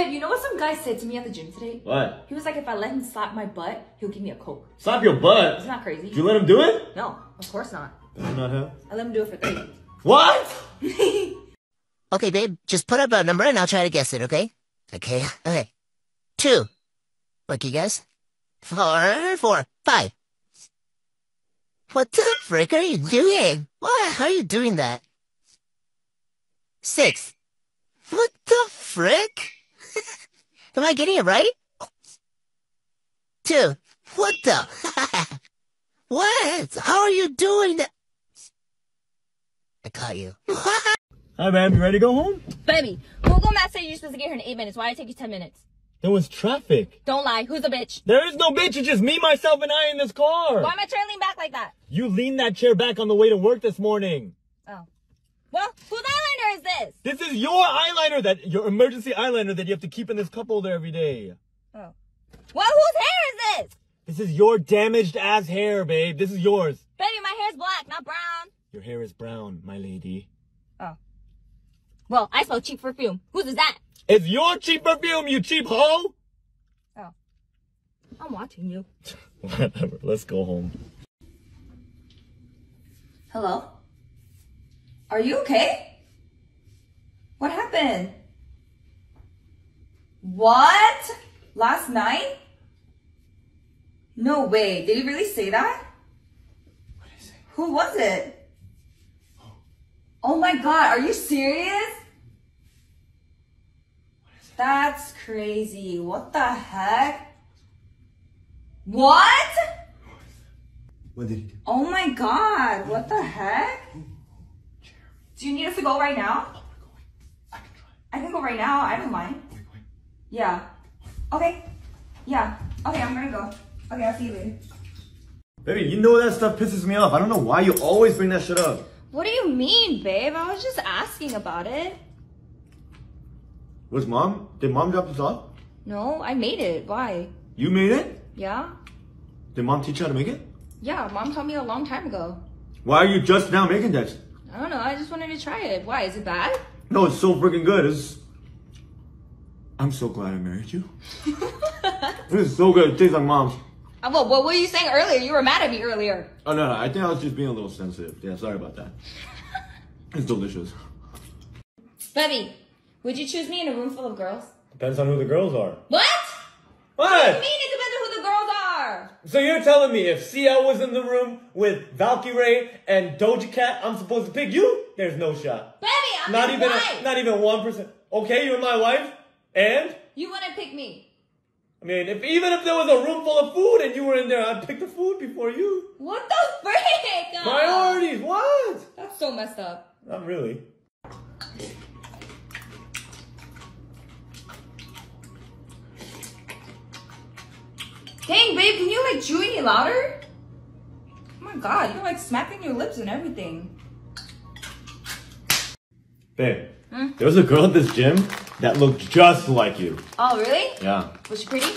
Babe, you know what some guy said to me at the gym today? What? He was like, if I let him slap my butt, he'll give me a coke. Slap your butt. Isn't that crazy? Did you let him do it? No, of course not. Does not have. I let him do it for three. What? Okay, babe, just put up a number and I'll try to guess it, okay? Okay, okay. Two. Lucky guess. Four, four, five. What the frick are you doing? Why How are you doing that? Six. What the frick? Am I getting it right? Two. What the? what? How are you doing that? I caught you. Hi, ma'am. You ready to go home? Baby, Google Maps said you're supposed to get here in eight minutes. Why did it take you ten minutes? There was traffic. Don't lie. Who's a bitch? There is no bitch. It's just me, myself, and I in this car. Why am I turning back like that? You leaned that chair back on the way to work this morning. Well, whose eyeliner is this? This is your eyeliner that your emergency eyeliner that you have to keep in this cup holder every day. Oh. Well, whose hair is this? This is your damaged ass hair, babe. This is yours. Baby, my hair's black, not brown. Your hair is brown, my lady. Oh. Well, I smell cheap perfume. Whose is that? It's your cheap perfume, you cheap hoe. Oh. I'm watching you. Whatever. Let's go home. Hello? Are you okay? What happened? What? Last night? No way. Did he really say that? Who was it? Oh my god, are you serious? That's crazy. What the heck? What? What did he do? Oh my god, what the heck? Do you need us to go right now? Oh, I can try. I can go right now, I don't mind. Wait, wait. Yeah. Okay. Yeah. Okay, I'm gonna go. Okay, I'll see you later. Baby, you know that stuff pisses me off. I don't know why you always bring that shit up. What do you mean, babe? I was just asking about it. Was mom? Did mom drop this off? No, I made it. Why? You made it? Yeah? Did mom teach you how to make it? Yeah, mom taught me a long time ago. Why are you just now making that? I don't know, I just wanted to try it. Why? Is it bad? No, it's so freaking good. It's... I'm so glad I married you. This is so good. It tastes like mom's. Uh, Well, what were you saying earlier? You were mad at me earlier. Oh no, no, I think I was just being a little sensitive. Yeah, sorry about that. It's delicious. Baby, would you choose me in a room full of girls? Depends on who the girls are. What? What do you What? mean it depends on who the girls are? So you're telling me if CL was in the room with Valkyrae and Doja Cat, I'm supposed to pick you? There's no shot. Baby, I'm Not even, wife. a, not even one percent. Okay, you're my wife, and You wouldn't pick me. I mean, if even if there was a room full of food and you were in there, I'd pick the food before you. What the frick? Priorities, what? That's so messed up. Not really. Dang, babe, can you like chew any louder? Oh my god, you're like smacking your lips and everything. Babe, hmm? there was a girl at this gym that looked just like you. Oh, really? Yeah. Was she pretty?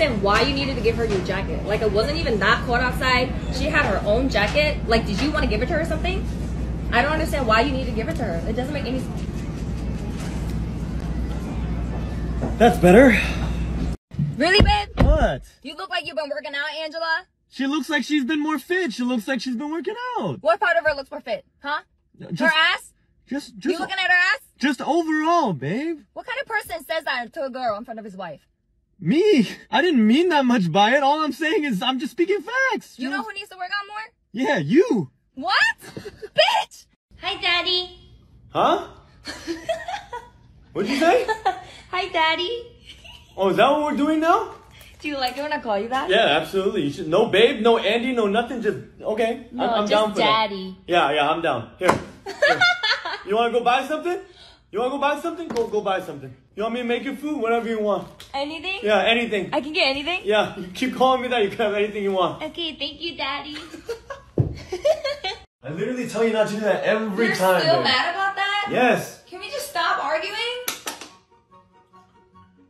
Understand why you needed to give her your jacket. Like, it wasn't even that cold outside. She had her own jacket. Like, did you want to give it to her or something? I don't understand why you need to give it to her. It doesn't make any sense. That's better. Really, babe? What? You look like you've been working out, Angela. She looks like she's been more fit. She looks like she's been working out. What part of her looks more fit? Huh? Just, her ass? Just, You just, looking at her ass? just overall, babe. What kind of person says that to a girl in front of his wife? Me? I didn't mean that much by it. All I'm saying is I'm just speaking facts. You know who needs to work out more? Yeah, you. What? Bitch! Hi, Daddy. Huh? What'd you say? Hi, Daddy. Oh, is that what we're doing now? Do you like it when I call you that? Yeah, absolutely. You should. No babe, no Andy, no nothing. Just okay. No, I'm, I'm just down for Daddy. that. Yeah, yeah, I'm down. Here. Here. you want to go buy something? You want to go buy something? Go, go buy something. You want me to make you food? Whatever you want. Anything? Yeah, anything. I can get anything? Yeah, you keep calling me that. You can have anything you want. Okay, thank you, Daddy. I literally tell you not to do that every You're time. still babe. mad about that? Yes. Can we just stop arguing?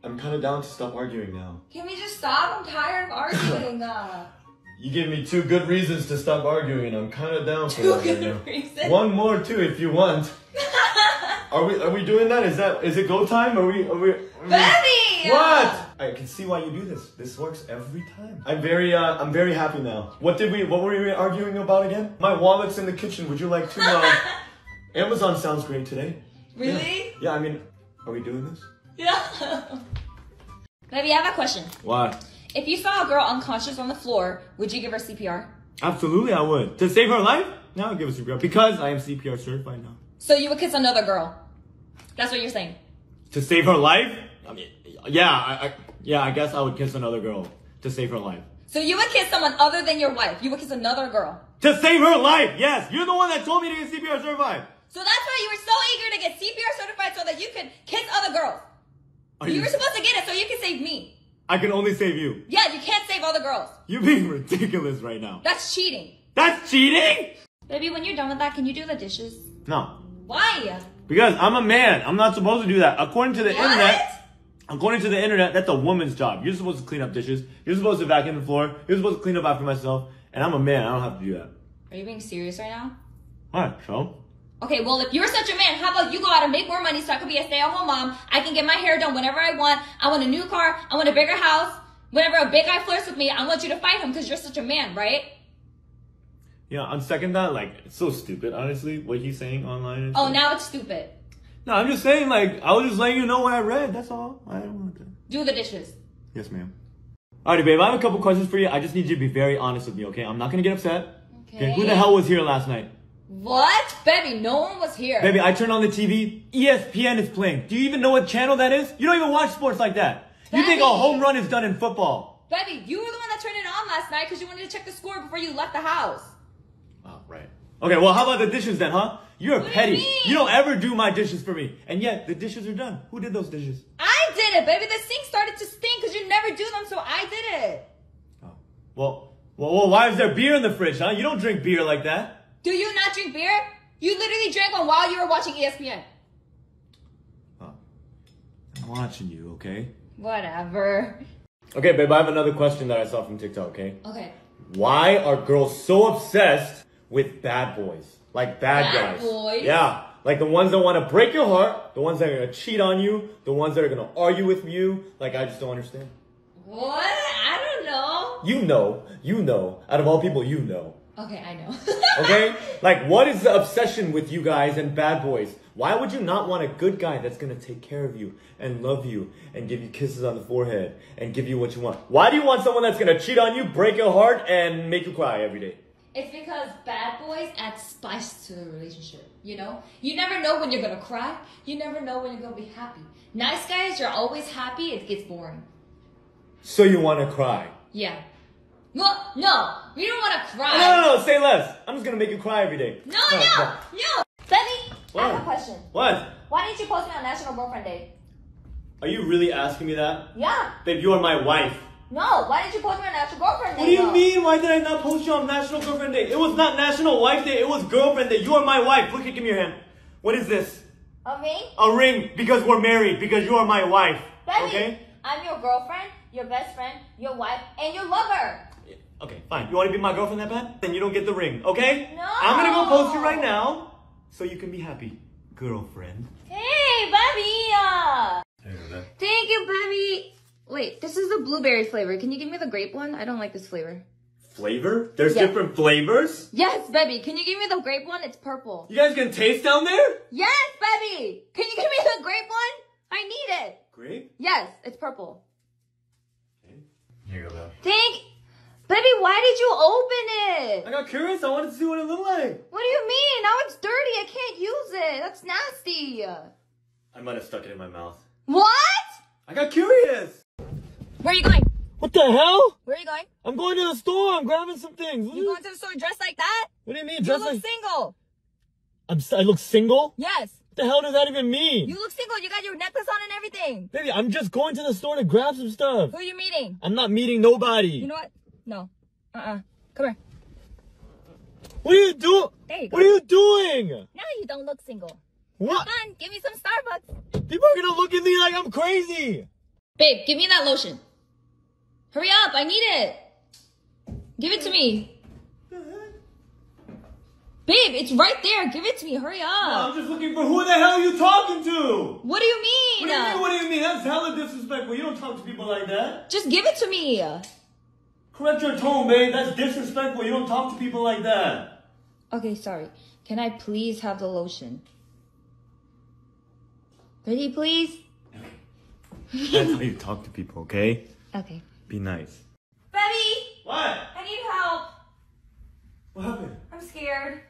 I'm kind of down to stop arguing now. Can we just stop? I'm tired of arguing. Uh, You gave me two good reasons to stop arguing, and I'm kind of down for two that right good now. reasons. One more too, if you want. Are we are we doing that? Is that is it go time? Are we are we? Are we Betty! What? I can see why you do this. This works every time. I'm very uh I'm very happy now. What did we what were we arguing about again? My wallet's in the kitchen. Would you like to uh Amazon sounds great today. Really? Yeah, I mean, are we doing this? Yeah. Baby, I have a question. Why? If you saw a girl unconscious on the floor, would you give her CPR? Absolutely I would. To save her life? No, I'll give it CPR. Because I am CPR certified now. So you would kiss another girl? That's what you're saying. To save her life? I mean yeah, I, I yeah, I guess I would kiss another girl to save her life. So you would kiss someone other than your wife. You would kiss another girl. To save her life, yes. You're the one that told me to get CPR certified. So that's why you were so eager to get CPR certified so that you could kiss other girls. Are You you, were supposed to get it so you could save me. I can only save you. Yeah, you can't save all the girls. You're being ridiculous right now. That's cheating. That's cheating? Baby, when you're done with that, can you do the dishes? No. Why? Because I'm a man. I'm not supposed to do that. According to the What? internet, according to the internet, that's a woman's job. You're supposed to clean up dishes. You're supposed to vacuum the floor. You're supposed to clean up after myself. And I'm a man. I don't have to do that. Are you being serious right now? Alright, so? Okay, well, if you're such a man, how about you go out and make more money so I can be a stay-at-home mom? I can get my hair done whenever I want. I want a new car. I want a bigger house. Whenever a big guy flirts with me, I want you to fight him because you're such a man, right? Yeah, on second thought, like, it's so stupid, honestly, what he's saying online. Oh, stuff. now it's stupid. No, I'm just saying, like, I was just letting you know what I read. That's all. I don't want to. Do the dishes. Yes, ma'am. Alrighty, babe, I have a couple questions for you. I just need you to be very honest with me, okay? I'm not gonna get upset. Okay. Who the hell was here last night? What? Baby, no one was here. Baby, I turned on the TV. ESPN is playing. Do you even know what channel that is? You don't even watch sports like that. You think a home run is done in football. Baby, you were the one that turned it on last night because you wanted to check the score before you left the house. Right. Okay, well, how about the dishes then, huh? You're What do you petty. mean? don't ever do my dishes for me. And yet, the dishes are done. Who did those dishes? I did it, baby. The sink started to stink because you never do them, so I did it. Oh. Well, well, well, why is there beer in the fridge, huh? You don't drink beer like that. Do you not drink beer? You literally drank one while you were watching ESPN. Oh. I'm watching you, okay? Whatever. Okay, babe, I have another question that I saw from TikTok, okay? Okay. Why are girls so obsessed with bad boys? Like bad, Bad guys. boys? Yeah. Like the ones that want to break your heart, the ones that are to cheat on you, the ones that are going to argue with you. Like, I just don't understand. What? I don't know. You know, you know, out of all people, you know. Okay, I know. Okay? like, what is the obsession with you guys and bad boys? Why would you not want a good guy that's gonna take care of you and love you and give you kisses on the forehead and give you what you want? Why do you want someone that's gonna cheat on you, break your heart, and make you cry every day? It's because bad boys add spice to the relationship. You know, you never know when you're gonna cry. You never know when you're gonna be happy. Nice guys, you're always happy. It gets boring. So you wanna cry? Yeah. Well, no, we don't want to cry. No, no, no, say less. I'm just gonna make you cry every day. No, no, no. Betty, I have a question. What? Why didn't you post me on National Girlfriend Day? Are you really asking me that? Yeah. Babe, you are my wife. No. Why didn't you post me on National Girlfriend Day? What do you though? mean? Why did I not post you on National Girlfriend Day? It was not National Wife Day, it was Girlfriend Day. You are my wife. Look, give me your hand. What is this? A ring? A ring because we're married, because you are my wife. Betty, Okay? I'm your girlfriend, your best friend, your wife, and your lover. Okay, fine. You want to be my girlfriend that bad? Then you don't get the ring, okay? No. I'm gonna go post you right now so you can be happy, girlfriend. Hey, baby. Uh, thank you, baby. Wait, this is the blueberry flavor. Can you give me the grape one? I don't like this flavor. Flavor? There's Yeah. different flavors? Yes, baby. Can you give me the grape one? It's purple. You guys can taste down there? Yes, baby. Can you give me the grape one? I need it. Grape? Yes, it's purple. Here you go, Belle. Thank. Baby, why did you open it? I got curious. I wanted to see what it looked like. What do you mean? Now it's dirty. I can't use it. That's nasty. I might have stuck it in my mouth. What? I got curious. Where are you going? What the hell? Where are you going? I'm going to the store. I'm grabbing some things. You going to the store dressed like that? what do you mean? Dressed like? You look like single. I'm, I look single? Yes. What the hell does that even mean? You look single. You got your necklace on and everything. Baby, I'm just going to the store to grab some stuff. Who are you meeting? I'm not meeting nobody. You know what? No. Uh-uh. Come here. what are you doing? There you go. What are you doing? Now you don't look single. What? Come on, Give me some Starbucks. People are gonna look at me like I'm crazy. Babe, give me that lotion. Hurry up. I need it. Give it to me. Babe, it's right there. Give it to me. Hurry up. I'm just looking for who the hell are you talking to? What do you mean? What do you mean? What do you mean? That's hella disrespectful. You don't talk to people like that. Just give it to me. Correct your tone, babe. That's disrespectful. You don't talk to people like that. Okay, sorry. Can I please have the lotion? Pretty please? That's how you talk to people, okay? Okay. Be nice. Baby, What? I need help. What happened? I'm scared.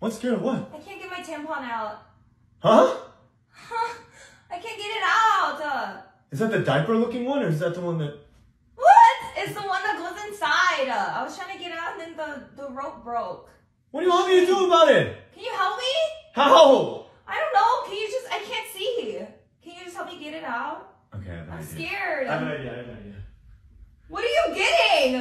What's scared of what? I can't get my tampon out. Huh? Huh? I can't get it out. Uh, Is that the diaper looking one or is that the one that. What? It's the one that goes inside. Uh, I was trying to get out and then the, the rope broke. What do you want me to do about it? Can you help me? How? I don't know. Can you just, I can't see. Can you just help me get it out? Okay, I have an I'm idea. scared. I have an idea. I have an idea. What are you getting?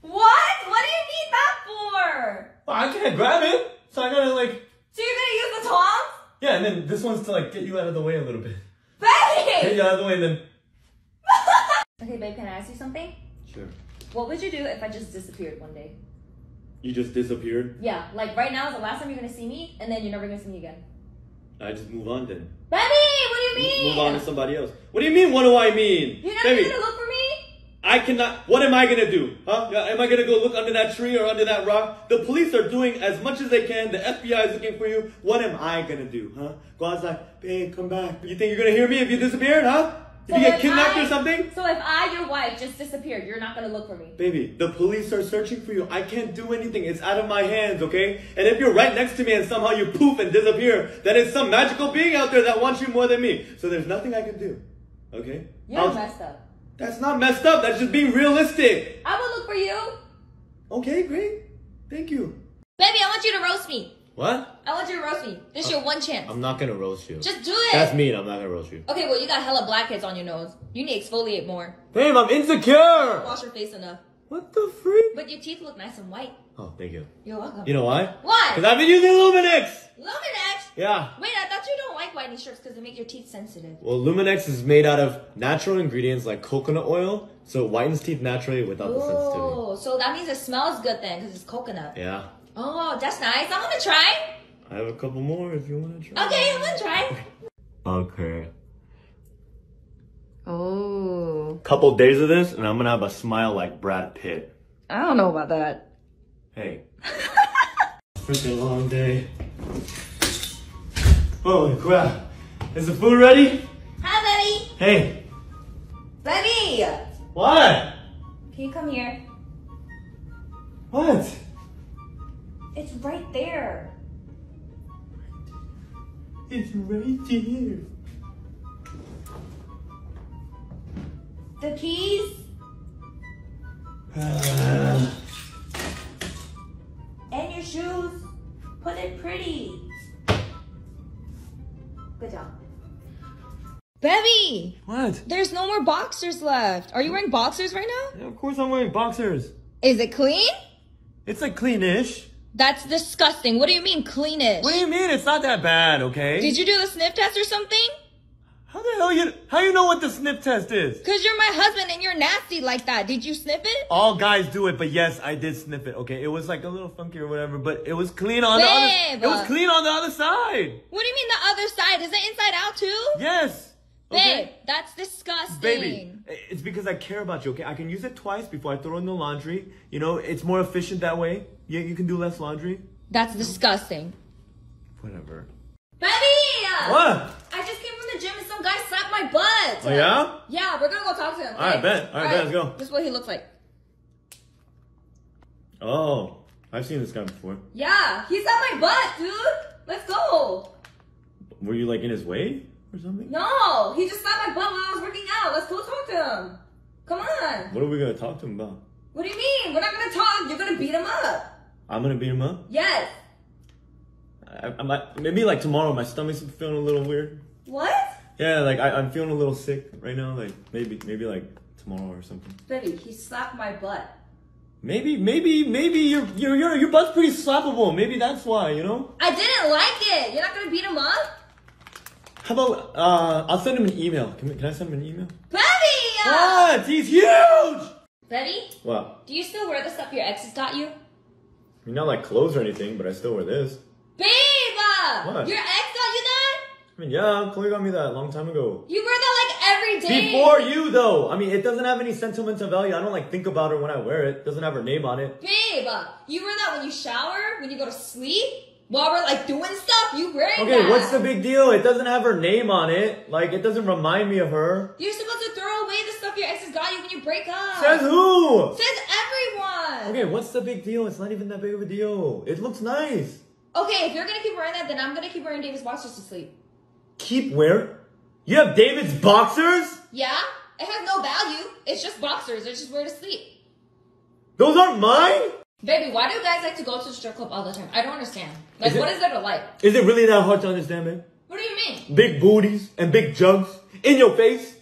What? What do you need that for? Well, I can't grab it, so I gotta like. So you're gonna use the tongs? Yeah, and then this one's to like get you out of the way a little bit. Get Babe! you out of the way, then. Okay, babe, can I ask you something? Sure. What would you do if I just disappeared one day? You just disappeared. Yeah, like right now is the last time you're gonna see me, and then you're never gonna see me again. I just move on then. Baby, what do you mean? Move on to somebody else. What do you mean? What do I mean? You're not Baby, gonna look? I cannot. What am I gonna do? Huh? Am I gonna go look under that tree or under that rock? The police are doing as much as they can. The FBI is looking for you. What am I gonna do? Huh? Go outside. Babe, come back. You think you're gonna hear me if you disappeared? Huh? If you get kidnapped I- or something? So if I, your wife, just disappeared, you're not gonna look for me. Baby, the police are searching for you. I can't do anything. It's out of my hands, okay? And if you're right next to me and somehow you poof and disappear, then it's some magical being out there that wants you more than me. So there's nothing I can do. Okay? You're I'll- messed up. That's not messed up. That's just being realistic. I will look for you. Okay, great. Thank you. Baby, I want you to roast me. What? I want you to roast me. This is your one chance. I'm not gonna roast you. Just do it. That's mean. I'm not gonna roast you. Okay, well, you got hella blackheads on your nose. You need to exfoliate more. Babe, I'm insecure. Wash your face enough. What the freak? But your teeth look nice and white. Oh, thank you. You're welcome. You know why? Why? Because I've been using Lumineux. Lumineux? Yeah. Wait, I thought you don't like whitening strips because they make your teeth sensitive. Well, Lumineux is made out of natural ingredients like coconut oil, so it whitens teeth naturally without the sensitivity. Oh, so that means it smells good then because it's coconut. Yeah. Oh, that's nice. I'm gonna try. I have a couple more if you want to try. Okay, I'm gonna try. Okay. Oh, Couple days of this, and I'm gonna have a smile like Brad Pitt. I don't know about that. Hey. Freaking long day. Holy crap. Is the food ready? Hi, Betty. Hey. Betty, What? can you come here? What? It's right there. It's right here. The keys Uh, it pretty. Good job. Bevy, what? there's no more boxers left. Are you wearing boxers right now? Yeah, of course I'm wearing boxers. Is it clean? It's like cleanish. That's disgusting. What do you mean cleanish? What do you mean? It's not that bad, okay? Did you do the sniff test or something? How the hell you? How you know what the sniff test is? Cause you're my husband and you're nasty like that. Did you sniff it? All guys do it, but yes, I did sniff it. Okay, it was like a little funky or whatever, but it was clean on the Babe. other. It was clean on the other side. What do you mean the other side? Is it inside out too? Yes. Babe, Okay. that's disgusting. Baby, it's because I care about you. Okay, I can use it twice before I throw in the laundry. You know, it's more efficient that way. You, you can do less laundry. That's disgusting. Whatever. Baby! What? I just came guy slapped my butt. Oh yeah? Yeah, we're gonna go talk to him. All right, bet. All right, bet, let's go. This is what he looks like. Oh, I've seen this guy before. Yeah, he slapped my butt, dude. Let's go. Were you like in his way or something? No, he just slapped my butt while I was working out. Let's go talk to him. Come on. What are we gonna talk to him about? What do you mean? We're not gonna talk. You're gonna beat him up. I'm gonna beat him up. Yes. I, I'm like maybe like tomorrow. My stomach's feeling a little weird. What? Yeah, like I, I'm feeling a little sick right now. Like maybe maybe like tomorrow or something. Baby, he slapped my butt. Maybe maybe maybe your your your your butt's pretty slappable. Maybe that's why you know. I didn't like it. You're not gonna beat him up? How about uh, I'll send him an email. Can, can I send him an email? Baby! uh, What? He's huge. Betty, What? do you still wear the stuff your exes got you? I mean, not like clothes or anything, but I still wear this. Babe! uh, What? Your ex got you that? I mean, yeah, Chloe got me that a long time ago. You wear that like every day. Before you, though. I mean, it doesn't have any sentimental value. I don't like think about her when I wear it. it doesn't have her name on it. Babe, you wear that when you shower, when you go to sleep, while we're like doing stuff. You wear that. Okay, what's the big deal? It doesn't have her name on it. Like, it doesn't remind me of her. You're supposed to throw away the stuff your exes got you when you break up. Says who? Says everyone. Okay, what's the big deal? It's not even that big of a deal. It looks nice. Okay, if you're gonna keep wearing that, then I'm gonna keep wearing David's boxers to sleep. Keep wearing? You have David's boxers? Yeah, it has no value. It's just boxers. It's just wear to sleep. Those aren't mine? Baby, why do you guys like to go to the strip club all the time? I don't understand. Like, Is it- what is there to like? Is it really that hard to understand, man? What do you mean? Big booties and big jugs in your face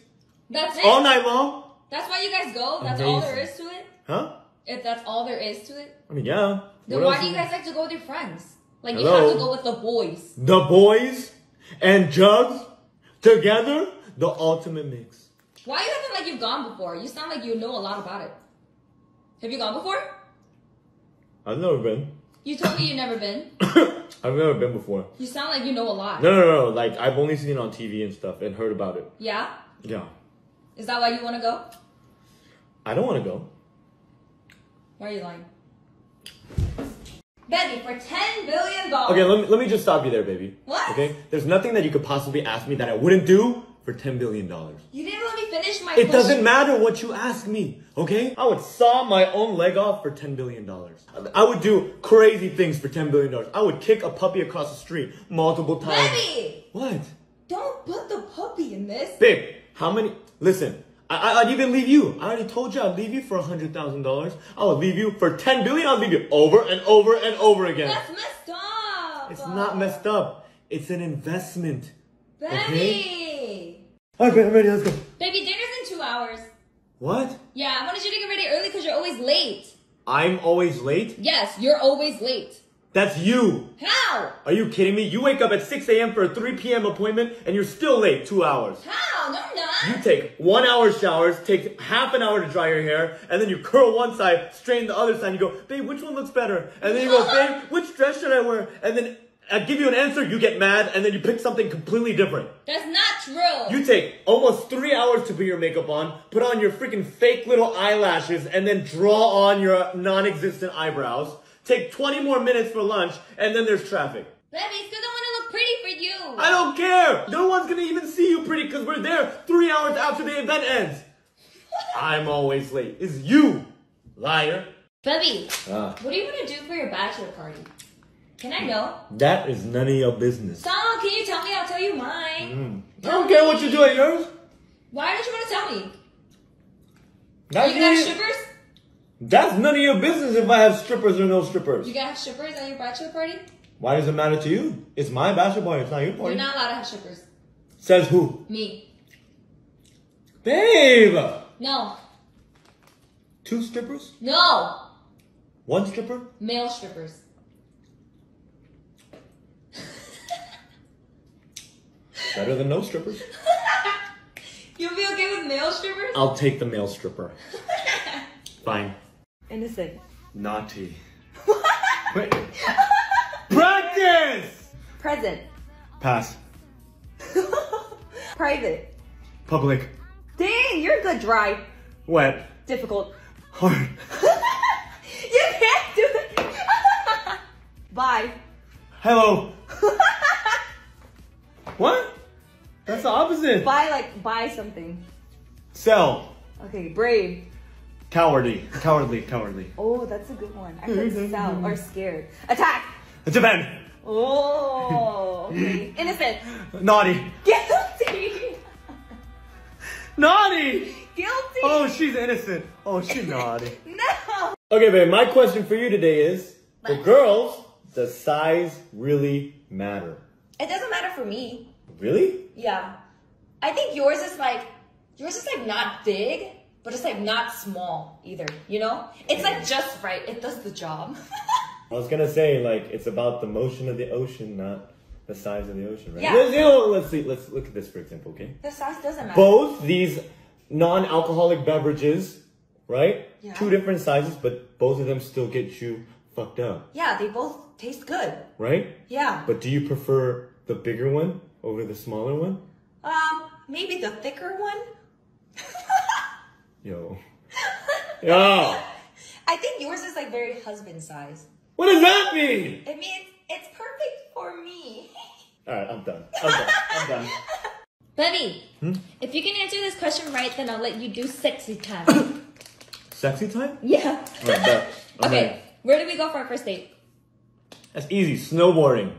That's it. all night long? That's why you guys go. That's all there is to it. Huh? If that's all there is to it, I mean, yeah. then What why do you is- guys like to go with your friends? Like you have to go with the boys. The boys and jugs together, the ultimate mix. Why you acting like you've gone before? You sound like you know a lot about it. Have you gone before? I've never been. You told me you've never been. I've never been before. You sound like you know a lot. No, no, no. Like I've only seen it on TV and stuff and heard about it. Yeah? Yeah. Is that why you want to go? I don't want to go. Why are you lying? Betty, for ten billion dollars. Okay, let me let me just stop you there, baby. What? Okay. There's nothing that you could possibly ask me that I wouldn't do for ten billion dollars. You didn't let me finish my. It question. doesn't matter what you ask me, okay? I would saw my own leg off for $10 billion. I would do crazy things for $10 billion. I would kick a puppy across the street multiple times. Baby, What? don't put the puppy in this. Babe, how many? Listen, I, I'd even leave you. I already told you I'd leave you for $100,000. I would leave you for 10 billion. I'll leave you over and over and over again. That's messed up. It's not messed up. It's an investment. Betty. All right, babe, I'm ready. Let's go. Baby, dinner's in two hours. What? Yeah, I wanted you to get ready early because you're always late. I'm always late? Yes, you're always late. That's you. How? Are you kidding me? You wake up at 6 a.m. for a 3 p.m. appointment and you're still late two hours. How? No, I'm You take one hour showers, take half an hour to dry your hair, and then you curl one side, straighten the other side, and you go, babe, which one looks better? And then you go, babe, which dress should I wear? And then I give you an answer, you get mad, and then you pick something completely different. That's not true. You take almost three hours to put your makeup on, put on your freaking fake little eyelashes, and then draw on your non-existent eyebrows. Take 20 more minutes for lunch, and then there's traffic. Baby, it's because I want to look pretty for you. I don't care. No one's gonna even see you pretty because we're there three hours after the event ends. I'm always late. It's you, liar. Baby, Ah, what are you going to do for your bachelor party? Can I know? that is none of your business. Song, can you tell me? I'll tell you mine. I don't care what you do at yours. Why don't you want to tell me? That's, you got none- strippers? That's none of your business if I have strippers or no strippers. You got strippers at your bachelor party? Why does it matter to you? It's my bachelor party, It's not your party. You're not allowed to have strippers. Says who? Me. Babe. No. Two strippers? No. One stripper? Male strippers. Better than no strippers. You'll be okay with male strippers? I'll take the male stripper. Fine. Innocent. Naughty. Wait. Practice! Present. Pass. Private. Public. Dang, you're good dry. Wet. Difficult. Hard. You can't do it. Bye. Hello. what? That's the opposite. Buy like buy something. Sell. Okay, brave. Cowardly. Cowardly. Cowardly. Oh, that's a good one. I put mm-hmm. sell or scared. Attack. Japan. Oh, okay. Innocent. Naughty. Guilty. Naughty! Guilty. Oh, she's innocent. Oh, she's naughty. no. Okay, babe, my question for you today is for girls, does size really matter? It doesn't matter for me. Really? Yeah. I think yours is like, yours is like not big, but it's like not small either, you know? It's like just right. It does the job. I was gonna say, like, it's about the motion of the ocean, not the size of the ocean, right? Yeah. Let's, you know, let's see. Let's look at this for example, okay? The size doesn't matter. Both these non-alcoholic beverages, right? Yeah. Two different sizes, but both of them still get you fucked up, Yeah, they both taste good. right? Yeah. But do you prefer the bigger one over the smaller one? Um, maybe the thicker one. Yo. Yo. I think yours is like very husband size. What does that mean? It means it's perfect for me. All right, I'm done. I'm done. I'm done. Buddy, Hmm? if you can answer this question right, then I'll let you do sexy time. Sexy time? yeah. Right. Okay, where did we go for our first date? That's easy. Snowboarding.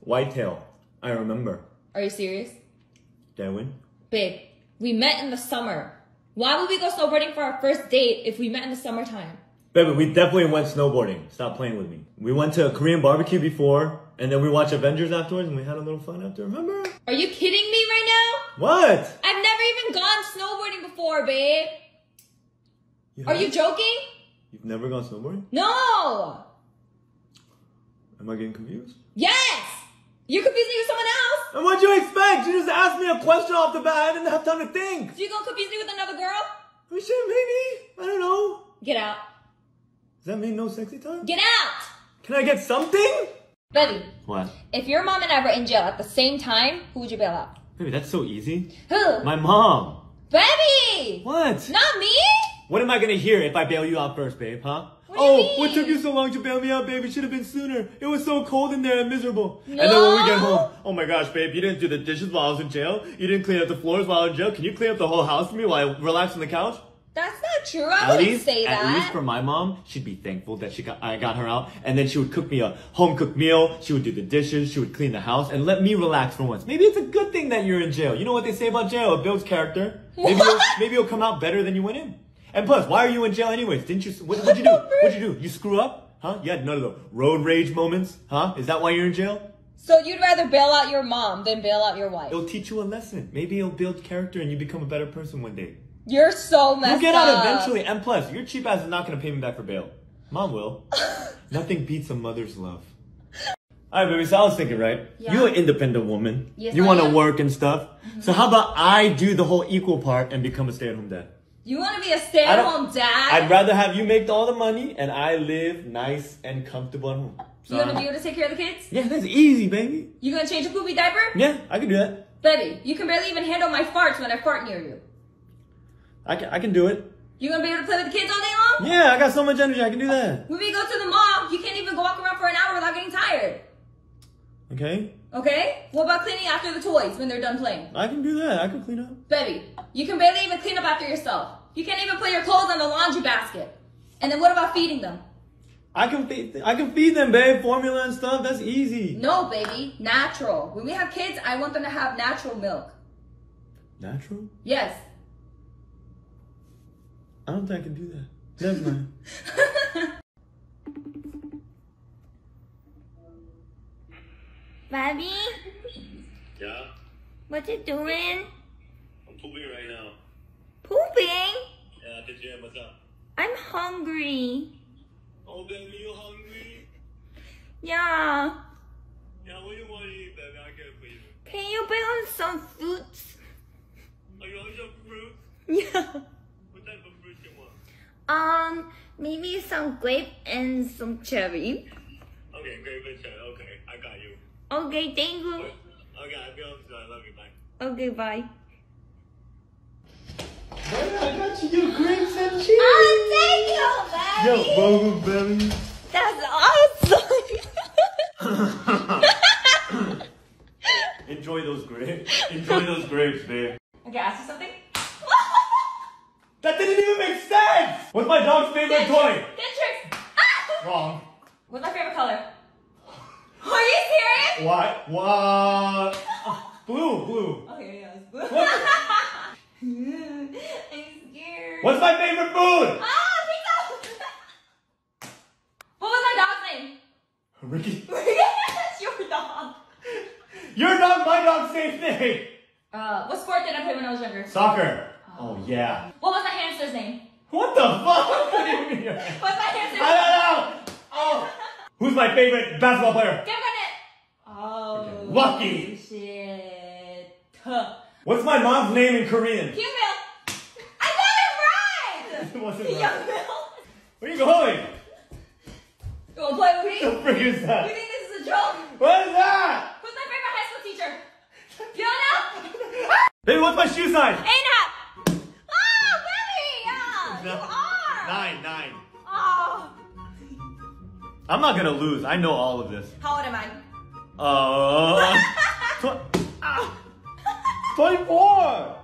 Whitetail. I remember. Are you serious? Did I win? Babe, we met in the summer. Why would we go snowboarding for our first date if we met in the summertime? Baby, we definitely went snowboarding. Stop playing with me. We went to a Korean barbecue before, and then we watched Avengers afterwards, and we had a little fun after. Remember? Are you kidding me right now? What? I've never even gone snowboarding before, babe. Are you joking? You've never gone snowboarding? No. Am I getting confused? Yes. You're confusing me with someone else. And what'd you expect? You just asked me a question off the bat. I didn't have time to think. So you gonna confuse me with another girl? We should maybe. I don't know. Get out. Does that mean no sexy time? Get out. Can I get something? Baby, What? if your mom and I were in jail at the same time, who would you bail out? Baby, that's so easy. Who? My mom. Baby! What? Not me? What am I gonna hear if I bail you out first, babe, huh? What oh, mean? what took you so long to bail me out, babe? It should have been sooner. It was so cold in there and miserable. And then when we get home, oh my gosh, babe, you didn't do the dishes while I was in jail. You didn't clean up the floors while I was in jail. Can you clean up the whole house for me while I relax on the couch? That's not true. I At wouldn't least, say that. at least for my mom, she'd be thankful that she got I got her out, and then she would cook me a home cooked meal. She would do the dishes. She would clean the house, and let me relax for once. Maybe it's a good thing that you're in jail. You know what they say about jail? It builds character. Maybe you'll, maybe you'll come out better than you went in. And plus, why are you in jail anyways? Didn't you? What, what'd you do? What'd you do? You screw up? Huh? You had none of the road rage moments? Huh? Is that why you're in jail? so you'd rather bail out your mom than bail out your wife? It'll teach you a lesson. Maybe it'll build character, and you become a better person one day. You're so messed up. You'll get up. out eventually. And plus, your cheap ass is not gonna pay me back for bail. Mom will. Nothing beats a mother's love. Alright, baby, so I was thinking, right? Yeah. You're an independent woman. Yes, you wanna. Mm-hmm. work and stuff. So how about I do the whole equal part and become a stay-at-home dad? You want to be a stay-at-home dad? I'd rather have you make all the money and I live nice and comfortable at home. you want to be able to take care of the kids? Yeah, that's easy, baby. You gonna change a poopy diaper? Yeah, I can do that. Baby, you can barely even handle my farts when I fart near you. I can, I can do it. You gonna be able to play with the kids all day long? Yeah, I got so much energy, I can do that. When we go to the mall, you can't even go walk around for an hour without getting tired. Okay? Okay? What about cleaning after the toys when they're done playing? I can do that. I can clean up. Baby, you can barely even clean up after yourself. You can't even put your clothes in the laundry basket. And then what about feeding them? I can feed, I can feed them, babe. Formula and stuff. That's easy. No, baby, natural. When we have kids, I want them to have natural milk. Natural? Yes. I don't think I can do that. Never mind. Bobby, yeah, what you doing? I'm pooping right now. Pooping? Yeah, the gym. What's up? I'm hungry. Oh, baby, you hungry? Yeah. Yeah, what do you want to eat, baby? I get for you. Can you bring on some fruits? Are you want some fruit? Yeah. What type of fruit you want? Um, maybe some grape and some cherry. Okay, great picture. Okay, I got you. Okay, thank you. Okay, I feel so. I love you. Bye. Okay, bye. I got you your grapes and cheese. Oh, thank you, baby. Yo, Bobby. Bogo Belly. That's awesome. Enjoy those grapes. Enjoy those grapes, babe. Okay, ask you something? That didn't even make sense! What's my dog's favorite toy? Dietrich! Ah! Wrong. What's my favorite color? Are you serious? What? What? Blue, blue. Okay, yeah, it's blue. What? I'm scared. What's my favorite food? Ah, pizza! what was my dog's name? Ricky. That's your dog. Your dog, my dog, same thing. Uh, what sport did I play when I was younger? Soccer. Oh yeah. What was my hamster's name? What the fuck? What do you mean? What's my hamster's name? I don't know. Oh. Who's my favorite basketball player? Oh. Lucky. Shit. What's my mom's name in Korean? Kim I got it right. It wasn't right. Where you going? You wanna play with me? What The frick is that? You think this is a joke? What is that? Who's my favorite high school teacher? Fiona? Baby, what's my shoe size? Ain't Oh, baby! Yeah, you are! Nine, nine. Oh. I'm not gonna lose. I know all of this. How old am I? Uh, tw- ah, 24. Oh,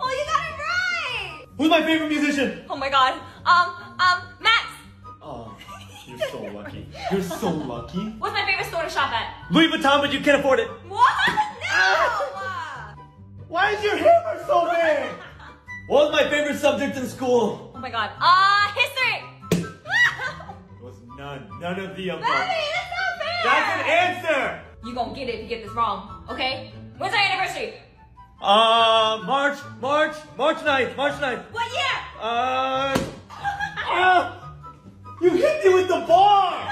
you got it right! Who's my favorite musician? Oh my god. Um, um, Max! Oh, you're so lucky. You're so lucky. What's my favorite store to shop at? Louis Vuitton, but you can't afford it. What? No! Why is your hammer so big? What was my favorite subject in school? oh my god. Uh, history! It was none. None of the above. Baby, that's not fair! That's an answer. You gonna get it if you get this wrong, okay? When's our anniversary? Uh, March, March, March 9th, March 9th. What year? Uh, ah, you hit me with the bar.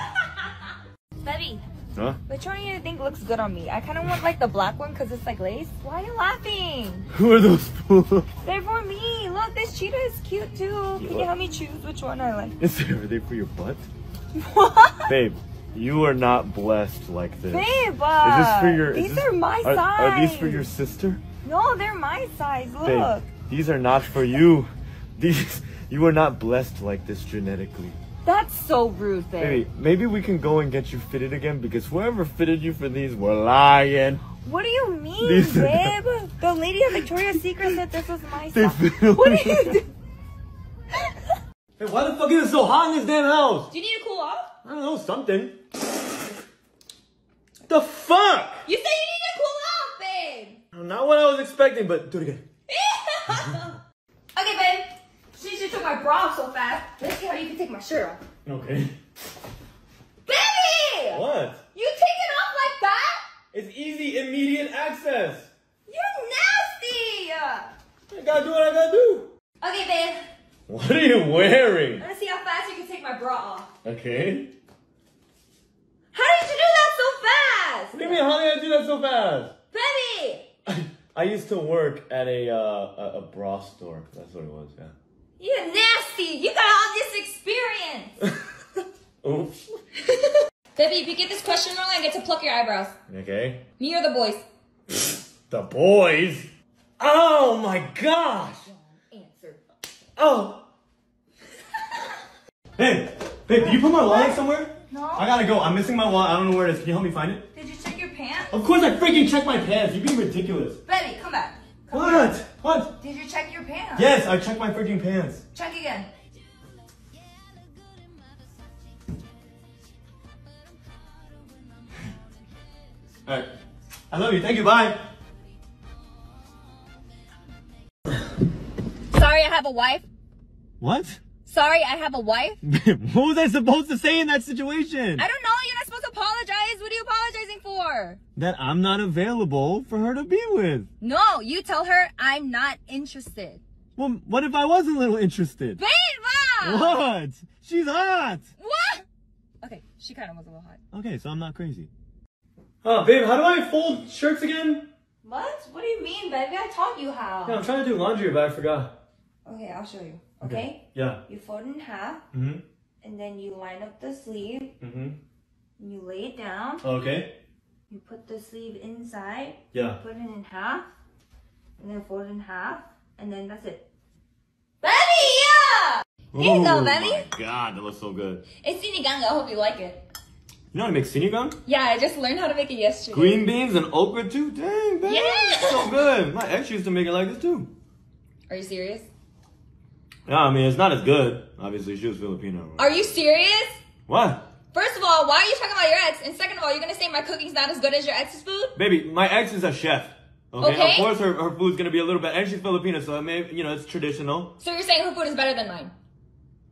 Baby, Huh? which one do you think looks good on me? I kind of want like the black one because it's like lace. Why are you laughing? Who are those fools? They're for me. Look, this cheetah is cute too. Can you help me choose which one I like? Is there, are they for your butt? What? Babe, you are not blessed like this. Babe, uh, Is this for your? is these this- are my are, size. Are these for your sister? No, they're my size. Look. Babe, these are not for you. These, you are not blessed like this genetically. That's so rude, babe. Baby, maybe we can go and get you fitted again because whoever fitted you for these were lying. What do you mean, These babe? the lady at Victoria's Secret said this was my They size. fit- What do you do? Hey, why the fuck is it so hot in this damn house? Do you need to cool off? I don't know, something. The fuck? You said you need to cool off, babe! Not what I was expecting, but do it again. okay, babe. She you took my bra off so fast, let's see how you can take my shirt off. Okay. Baby! What? You take it off like that? It's easy, immediate access. You're nasty! I gotta do what I gotta do. Okay, babe. What are you wearing? Let's see how fast you can take my bra off. Okay. How did you do that so fast? What do you mean? How did I do that so fast? Baby! I used to work at a uh, a, a bra store. That's what it was. Yeah. You're nasty! You got all this experience! Oops. Baby, if you get this question wrong, I get to pluck your eyebrows. Okay. Me or the boys? The boys. Oh my gosh. Answer. Oh. Babe, babe, did you put my line somewhere? No. I gotta go. I'm missing my wallet. I don't know where it is. Can you help me find it? Did you check your pants? Of course, I freaking checked my pants. You're being ridiculous. Baby, come back. Come What? here. What? Did you check your pants? Yes, I checked my freaking pants. Check again. All right. I love you. Thank you. Bye. Sorry, I have a wife. What? Sorry, I have a wife. what was I supposed to say in that situation? I don't know. You're not supposed to apologize. What are you apologizing for? That I'm not available for her to be with. No, you tell her I'm not interested. Well, what if I was a little interested? Babe! Ah! What? She's hot. What? Okay, she kind of was a little hot. Okay, so I'm not crazy. Oh, babe, how do I fold shirts again? What? What do you mean, baby? I taught you how. Yeah, I'm trying to do laundry, but I forgot. Okay, I'll show you. Okay? Yeah. You fold in half, Mm-hmm. and then you line up the sleeve, Mm-hmm. and you lay it down. Okay. You put the sleeve inside, Yeah. put it in half, and then fold in half, and then that's it. Baby, yeah! Here you go, Oh baby. my god, that looks so good. It's sinigang. I hope you like it. You know how to make sinigang? Yeah, I just learned how to make it yesterday. Green beans and okra too? Dang, baby. Yeah. So good. My ex used to make it like this too. Are you serious? Yeah, I mean, it's not as good. Obviously, she was Filipino. Are you serious? What? First of all, why are you talking about your ex? And second of all, you're gonna say my cooking's not as good as your ex's food? Baby, my ex is a chef. Okay, Okay. of course her, her food's gonna be a little bit, and she's Filipino, so it may, you know, it's traditional. So you're saying her food is better than mine?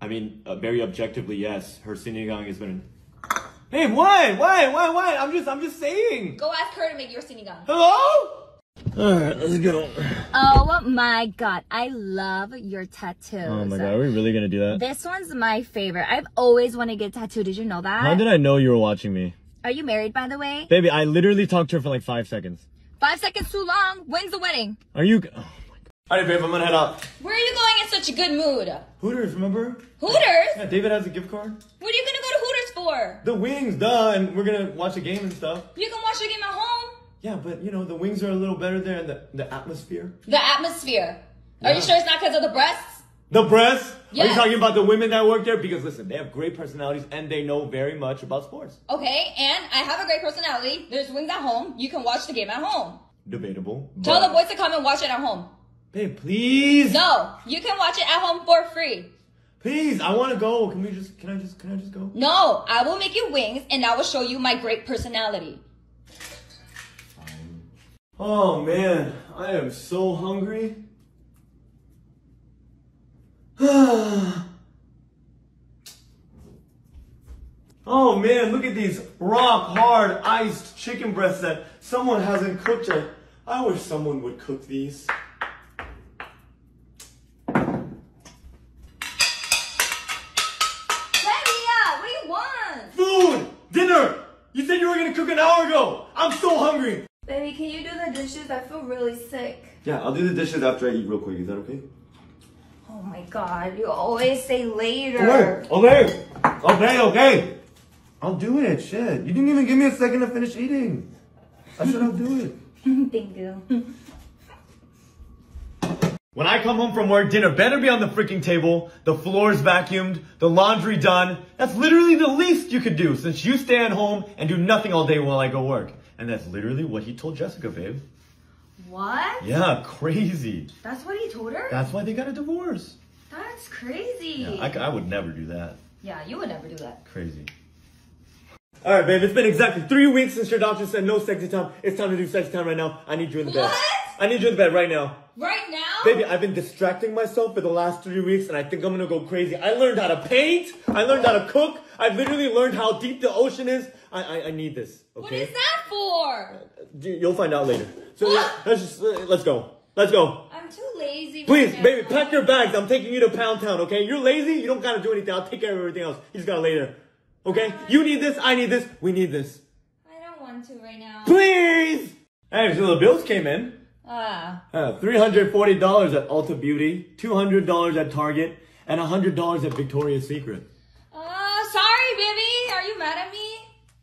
I mean, uh, very objectively, yes. Her sinigang is better. Babe, why? Why? Why? Why? I'm just, I'm just saying. Go ask her to make your sinigang. Hello? Alright, let's go. Oh my god, I love your tattoos. Oh my god, are we really gonna do that? This one's my favorite. I've always wanted to get tattooed. Did you know that? How did I know you were watching me? Are you married, by the way? Baby, I literally talked to her for like five seconds. Five seconds too long. When's the wedding? Are you? Oh my god. All right, babe, I'm gonna head out. Where are you going in such a good mood? Hooters, remember? Hooters? Yeah, David has a gift card. What are you gonna go to Hooters for? The wings, duh, and we're gonna watch a game and stuff. You can watch the game at home. Yeah, but you know the wings are a little better there, and the the atmosphere. The atmosphere. Are you sure it's not because of the breasts? The breasts? Are you talking about the women that work there? Because listen, they have great personalities and they know very much about sports. Okay, and I have a great personality. There's wings at home. You can watch the game at home. Debatable. Tell the boys to come and watch it at home. Babe, please. No, you can watch it at home for free. Please, I want to go. Can we just? Can I just? Can I just go? No, I will make you wings and I will show you my great personality. Oh man, I am so hungry. oh man, look at these rock hard iced chicken breasts that someone hasn't cooked yet. I wish someone would cook these. Lydia, what do you want? Food! Dinner! You said you were gonna cook an hour ago! I'm so hungry! Baby, can you do the dishes? I feel really sick. Yeah, I'll do the dishes after I eat real quick. Is that okay? Oh my god, you always say later. Okay, okay, okay, okay. I'll do it. Shit, you didn't even give me a second to finish eating. I said I'll do it. Thank you. When I come home from work, dinner better be on the freaking table. The floor's vacuumed, the laundry done. That's literally the least you could do since you stay at home and do nothing all day while I go work. And that's literally what he told Jessica, babe. What? Yeah, crazy. That's what he told her? That's why they got a divorce. That's crazy. Yeah, I, I would never do that. Yeah, you would never do that. Crazy. All right, babe. It's been exactly three weeks since your doctor said no sexy time. It's time to do sexy time right now. I need you in the bed. What? I need you in bed right now. Right now? Baby, I've been distracting myself for the last three weeks and I think I'm gonna go crazy. I learned how to paint. I learned how to cook. I've literally learned how deep the ocean is. I, I, I need this, What okay? is that for? You- You'll find out later. So let's just, uh, let's go. Let's go. I'm too lazy. Please, right baby, pack your bags. I'm taking you to Pound Town, okay? You're lazy. You don't gotta do anything. I'll take care of everything else. You just gotta lay there. Okay? You need this. I need this. We need this. I don't want to right now. Please! Hey, so the bills came in. Ah. Uh, $340 at Ulta Beauty, $200 at Target, and $100 at Victoria's Secret. Uh, sorry, baby. Are you mad at me?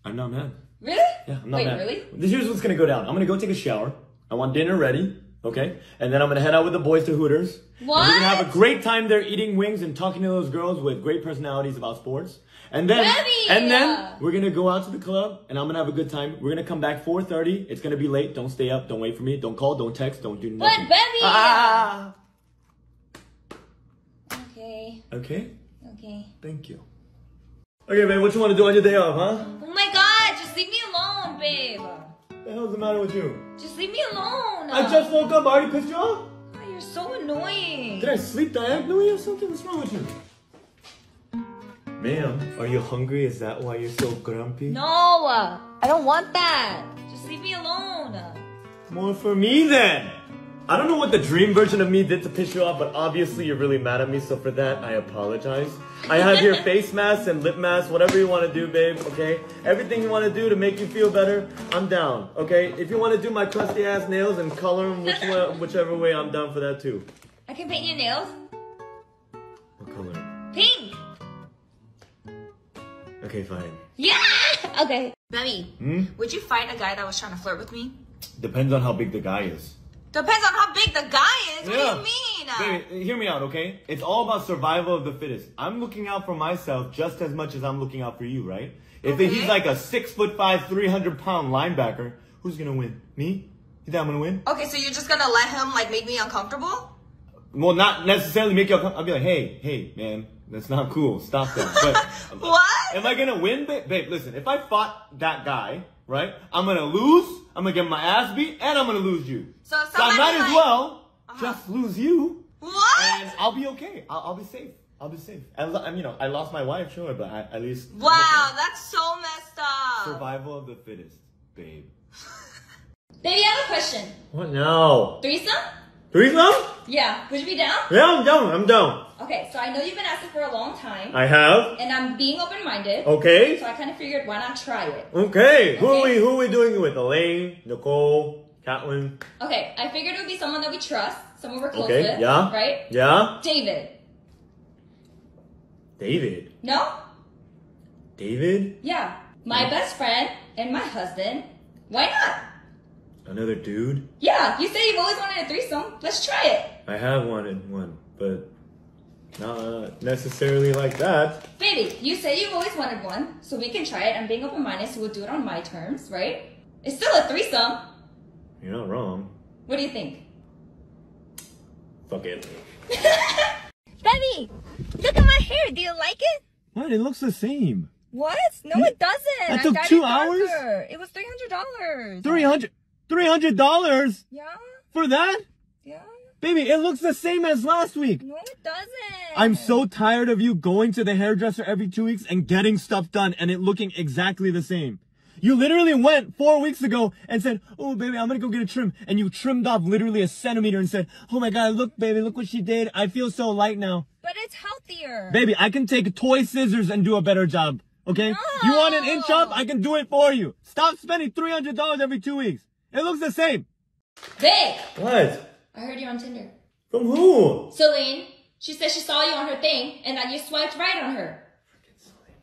I'm not mad. Really? Yeah, I'm not Wait, mad. really? This here's what's gonna go down. I'm gonna go take a shower. I want dinner ready, okay? And then I'm gonna head out with the boys to Hooters. And we're gonna have a great time there eating wings and talking to those girls with great personalities about sports. And then, Webby! and then we're gonna go out to the club and I'm gonna have a good time. We're gonna come back 4:30. It's gonna be late. Don't stay up. Don't wait for me. Don't call. Don't text. Don't do nothing. But, nothing. baby. Ah, ah, ah, ah! Okay. Okay. Okay. Thank you. Okay, babe. What you want to do on your day off, huh? Oh my god, just leave me alone, babe. What the hell's the matter with you? Just leave me alone. I just woke up. I already pissed you off. Oh, you're so annoying. Did I sleep diagonally or something? What's wrong with you? Ma'am, are you hungry? Is that why you're so grumpy? No, I don't want that. Just leave me alone. More for me then. I don't know what the dream version of me did to piss you off, but obviously you're really mad at me, so for that, I apologize. I have your face mask and lip mask, whatever you want to do, babe, okay? Everything you want to do to make you feel better, I'm down, okay? If you want to do my crusty ass nails and color them which way, whichever way, I'm down for that too. I can paint your nails. What color? Pink. Okay, fine. Yeah. Okay. Baby, Hmm? would you fight a guy that was trying to flirt with me? Depends on how big the guy is. Depends on how big the guy is. What do you mean? Baby, hear me out, okay? It's all about survival of the fittest. I'm looking out for myself just as much as I'm looking out for you, right? If Okay. he's like a six foot five, three hundred pound linebacker, who's gonna win? Me? You think I'm gonna win? Okay, so you're just gonna let him like make me uncomfortable? Well, not necessarily make you. uncom- I'll be like, hey, hey, man, that's not cool. Stop that. But What? am I gonna win, babe? Babe, listen. If I fought that guy, right, I'm gonna lose. I'm gonna get my ass beat, and I'm gonna lose you. So So I might as well Uh-huh. just lose you. What? and I'll be okay. I'll, I'll be safe. I'll be safe. I mean, you know, I lost my wife, sure, but I, at least Wow, that's so messed up. survival of the fittest, babe. Baby, I have a question. What now? Threesome? Threesome? Yeah. Would you be down? Yeah, I'm down. I'm down. Okay, so I know you've been asking for a long time, I have. and I'm being open-minded. Okay. So I kind of figured, why not try it? Okay. Who are we? Who are we doing it with? Elaine, Nicole, Catlin. Okay, I figured it would be someone that we trust, someone we're close Okay. with. Yeah. Right? Yeah. David. David. No? David. Yeah. My best friend and my husband. Why not? Another dude. Yeah, you say you've always wanted a threesome. Let's try it. I have wanted one, but not uh, necessarily like that. Baby, you say you've always wanted one, so we can try it. I'm being open-minded, so we'll do it on my terms, right? It's still a threesome. You're not wrong. What do you think? Fuck it. Baby, look at my hair. Do you like it? What? It looks the same. What? No, it doesn't. That I took two hours? It was three hundred dollars. Three hundred. Three hundred dollars Yeah, for that, yeah. baby. It looks the same as last week. No, it doesn't. I'm so tired of you going to the hairdresser every two weeks and getting stuff done and it looking exactly the same. You literally went four weeks ago and said, Oh, baby, I'm gonna go get a trim. And you trimmed off literally a centimeter and said, Oh my God, look, baby, look what she did. I feel so light now. But it's healthier. Baby, I can take toy scissors and do a better job. Okay? You want an inch up? I can do it for you. Stop spending $300 every two weeks. It looks the same. Babe, What? I heard you're on Tinder. From who? Celine, she said she saw you on her thing, and that you swiped right on her.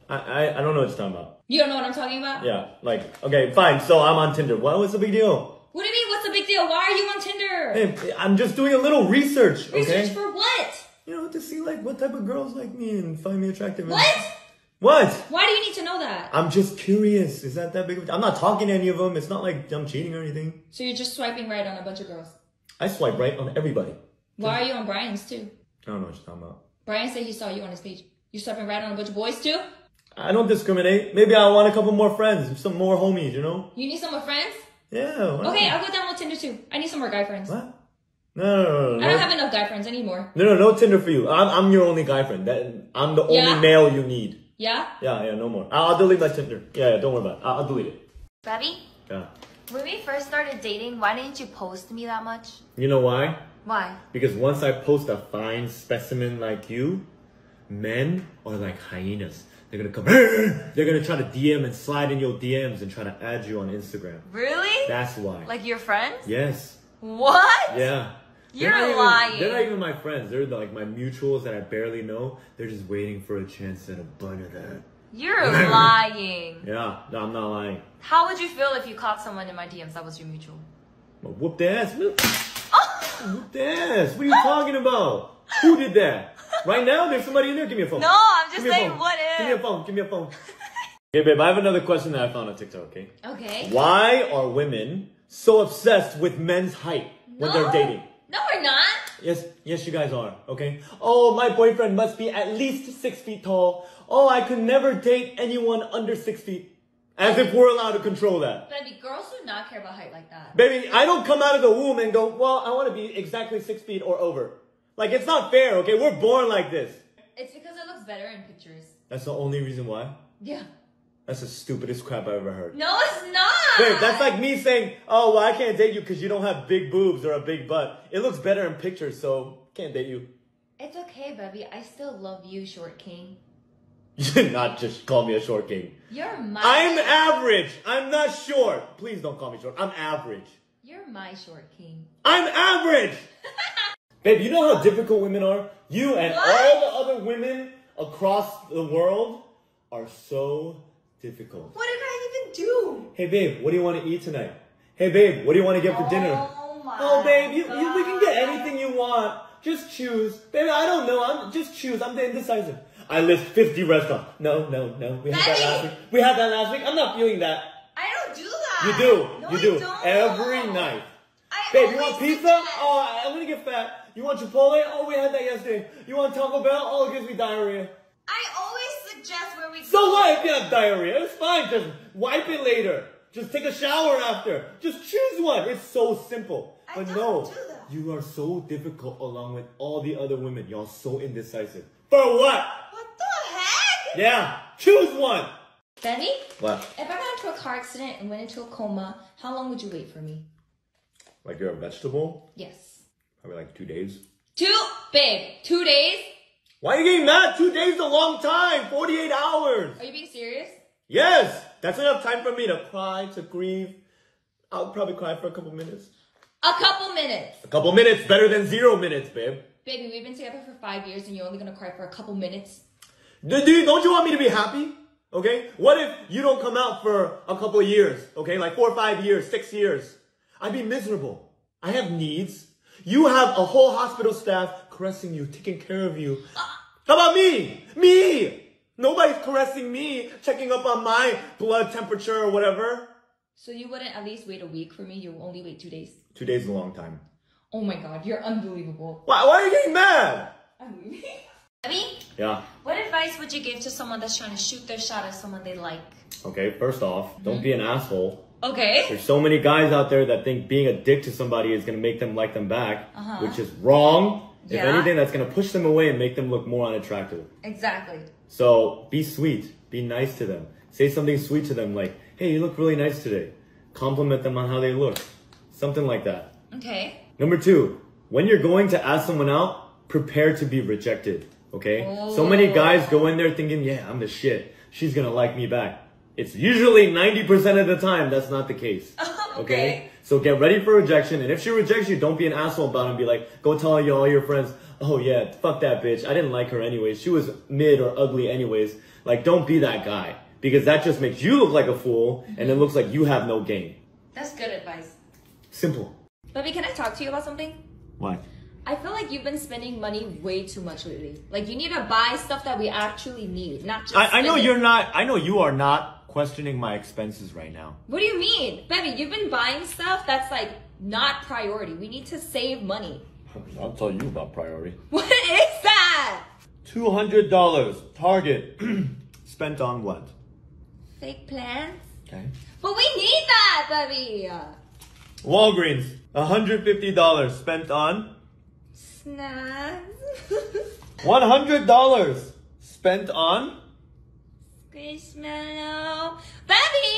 I, I, I don't know what you're talking about. You don't know what I'm talking about? Yeah, like, okay, fine. So I'm on Tinder. What was the big deal? What do you mean, what's the big deal? Why are you on Tinder? Hey, I'm just doing a little research, okay? Research for what? you know, to see like what type of girls like me and find me attractive. and- What? What? Why do you need to know that? I'm just curious. Is that that big of a I'm not talking to any of them. It's not like I'm cheating or anything. So you're just swiping right on a bunch of girls. I swipe right on everybody. Why are you on Brian's too? I don't know what you're talking about. Brian said he saw you on his page. You're swiping right on a bunch of boys too? I don't discriminate. Maybe I want a couple more friends, some more homies, you know? You need some more friends? Yeah. Okay? I'll go down with Tinder too. I need some more guy friends. What? No, no, no, no. I don't have enough guy friends anymore. no, no, no Tinder for you. I'm, I'm your only guy friend. That, I'm the only male you need. Yeah? Yeah, yeah, no more. I'll, I'll delete my Tinder. Yeah, yeah, don't worry about it. I'll, I'll delete it. Bobby, Yeah. when we first started dating, why didn't you post me that much? You know why? Why? Because once I post a fine specimen like you, men are like hyenas. They're gonna come. They're gonna try to DM and slide in your DMs and try to add you on Instagram. Really? That's why. Like your friends? yes. What? Yeah. You're They're even- lying. They're not even my friends. They're like my mutuals that I barely know. They're just waiting for a chance at a bun of that. You're lying. Yeah. No, I'm not lying. How would you feel if you caught someone in my DMs that was your mutual? Well, whoop the ass. Whoop whoop the ass. What are you talking about? Who did that? Right now, there's somebody in there. Give me a phone. No, I'm just Give me a saying phone. what Give me a phone. Give me a phone. okay, babe. I have another question that I found on TikTok. Okay. Okay. Why are women so obsessed with men's height when No. they're dating? No, we're not. Yes, yes, you guys are. Okay. Oh, my boyfriend must be at least six feet tall. Oh, I could never date anyone under six feet. As if we're allowed to control that. Baby, girls do not care about height like that. Baby, I don't come out of the womb and go, well, I want to be exactly six feet or over. Like, it's not fair, okay? We're born like this. It's because it looks better in pictures. That's the only reason why. Yeah. That's the stupidest crap I've ever heard. No, it's not. Babe, that's like me saying, oh, well, I can't date you because you don't have big boobs or a big butt. It looks better in pictures, so can't date you. It's okay, baby. I still love you, short king. You not just call me a short king. You're my. I'm average. I'm not short. Please don't call me short. I'm average. You're my short king. I'm average. Babe, you know how difficult women are? You and all the other women across the world are so difficult. What did I even do? Hey, babe, what do you want to eat tonight? Hey, babe, what do you want to get for dinner? Oh my. Oh, babe, you, you, we can get anything you want. Just choose. Baby, I don't know. I'm just choose. I'm the indecisive. I list 50 restaurants. No, no, no. We had that last week. We had that last week. I'm not feeling that. I don't do that. You do. No, you I do. don't. Every night. I Babe, you want pizza? Oh, I'm gonna get fat. You want Chipotle? Oh, we had that yesterday. You want Taco Bell? Oh, it gives me diarrhea. I always suggest where we So go. what if you have diarrhea? It's fine. Just wipe it later. Just take a shower after. Just choose one. It's so simple. I But no, do that. you are so difficult along with all the other women. Y'all so indecisive. For what? What the heck? Yeah, choose one. Baby, What? if I got into a car accident and went into a coma, how long would you wait for me? Like you're a vegetable? Yes. Probably like two days. Two, babe, two days? Why are you getting mad? Two days is a long time. 48 hours. Are you being serious? Yes, that's enough time for me to cry, to grieve. I'll probably cry for a couple minutes. A couple minutes. A couple minutes better than zero minutes, babe. Baby, we've been together for five years and you're only gonna cry for a couple minutes. Do, do, don't you want me to be happy? Okay? What if you don't come out for a couple of years? Okay? Like four or five years, six years. I'd be miserable. I have needs. You have a whole hospital staff caressing you, taking care of you. How about me? Me! Nobody's caressing me, checking up on my blood temperature or whatever. So you wouldn't at least wait a week for me? You only wait two days? Two days is a long time. Oh my god, you're unbelievable. Why, why are you getting mad? Debbie, Yeah. what advice would you give to someone that's trying to shoot their shot at someone they like? Okay, first off, don't be an asshole. Okay. There's so many guys out there that think being a dick to somebody is gonna make them like them back, Uh-huh. which is wrong. If Yeah. anything, that's gonna push them away and make them look more unattractive. Exactly. So be sweet. Be nice to them. Say something sweet to them like, hey, you look really nice today. Compliment them on how they look. Something like that. Okay. Number two, when you're going to ask someone out, prepare to be rejected. Okay? So many oh. guys go in there thinking, yeah, I'm the shit. She's gonna like me back. It's usually 90% of the time that's not the case. Okay. So get ready for rejection. And if she rejects you, don't be an asshole about it and be like, go tell all your, all your friends, oh yeah, fuck that bitch. I didn't like her anyways. She was mid or ugly anyways. Like, don't be that guy. Because that just makes you look like a fool and it looks like you have no game. That's good advice. Simple. Baby, can I talk to you about something? Why? I feel like you've been spending money way too much lately. Like you need to buy stuff that we actually need, not just. I, I know you're not, I know you are not questioning my expenses right now. What do you mean, baby? You've been buying stuff that's like not priority. We need to save money. I'll tell you about priority. What is that? $200 Target spent on what? Fake plans? Okay. But we need that, baby. Walgreens, $150 spent on Snacks. $100 spent on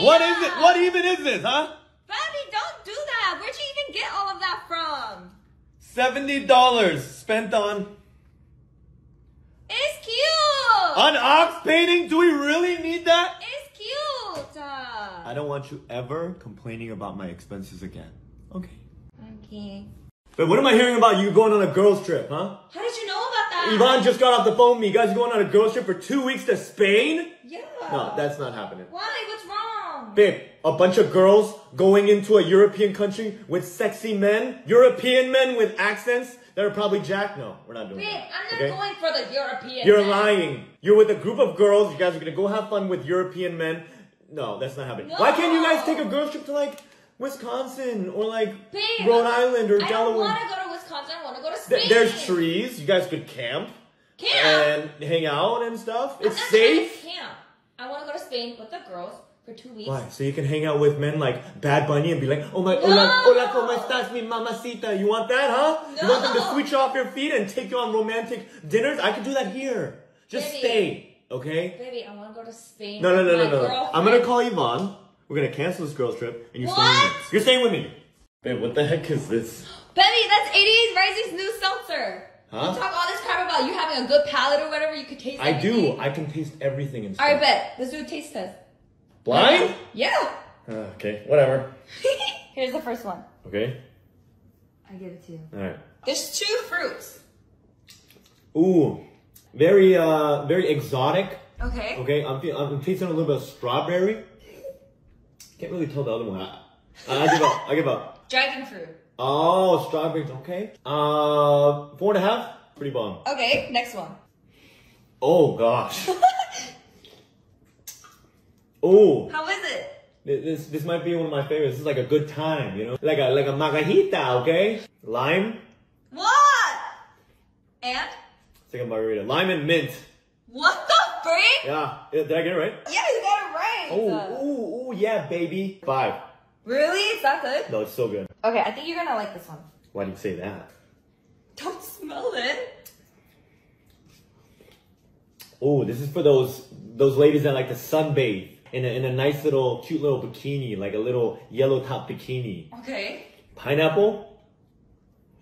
What is it? What even is this, huh? Baby, don't do that. Where'd you even get all of that from? $70 spent on It's cute. on ox painting? Do we really need that? it's cute. I don't want you ever complaining about my expenses again. Okay. okay. But what am I hearing about you going on a girls trip, huh? How did you know? Yvonne just got off the phone with me. You guys are going on a girls trip for two weeks to Spain? Yeah. No, that's not happening. Why? What's wrong? Babe, a bunch of girls going into a European country with sexy men, European men with accents that are probably Jack. No, we're not doing Babe, that. I'm not okay? going for the European. You're man. lying. You're with a group of girls. You guys are gonna go have fun with European men. No, that's not happening. Why can't you guys take a girls trip to like Wisconsin or like Babe, Rhode Island or I Delaware? Want to go to Wisconsin. I want to go to Spain. Th- there's trees. You guys could camp Camp. and hang out and stuff. I'm It's not going to safe. Camp. I want to go to Spain with the girls for two weeks. Why? So you can hang out with men like Bad Bunny and be like, oh my, No. hola, hola, ¿cómo estás, mi mamacita? You want that, huh? No. You want them to switch off your feet and take you on romantic dinners? I can do that here. Just Baby. stay, okay? Baby, I want to go to Spain. No, no, no, no, no. girlfriend. I'm gonna call Yvonne. We're gonna cancel this girls trip, and you're staying with me. You're staying with me. Babe, what the heck is this? Baby, that's 88 Rising's new seltzer. Huh? You talk all this crap about you having a good palate or whatever. You could taste. I do. I can taste everything in All right, stuff. bet. Let's do a taste test. Blind? Yeah. Uh, okay, whatever. Here's the first one. Okay. I give it to you. All right. There's two fruits. Ooh, very uh, very exotic. Okay. Okay, I'm, fe- I'm tasting a little bit of strawberry. Can't really tell the other one. I, I give up. I give up. Dragon fruit. Oh, strawberries. Okay. Uh, four and a half. Pretty bomb. Okay, next one. Oh gosh. oh, How is it? this this might be one of my favorites. This is like a good time, you know, like a like a margarita. Okay, lime. What? And? It's like a margarita. Lime and mint. What the freak? Yeah. Did I get it right? Yeah, you got it right. Oh, ooh, ooh, yeah, baby. Five. Really? Is that good? No, it's so good. Okay, I think you're gonna like this one. Why do you say that? Don't smell it. Oh, this is for those those ladies that like to sunbathe in a, in a nice little cute little bikini, like a little yellow top bikini. Okay. Pineapple?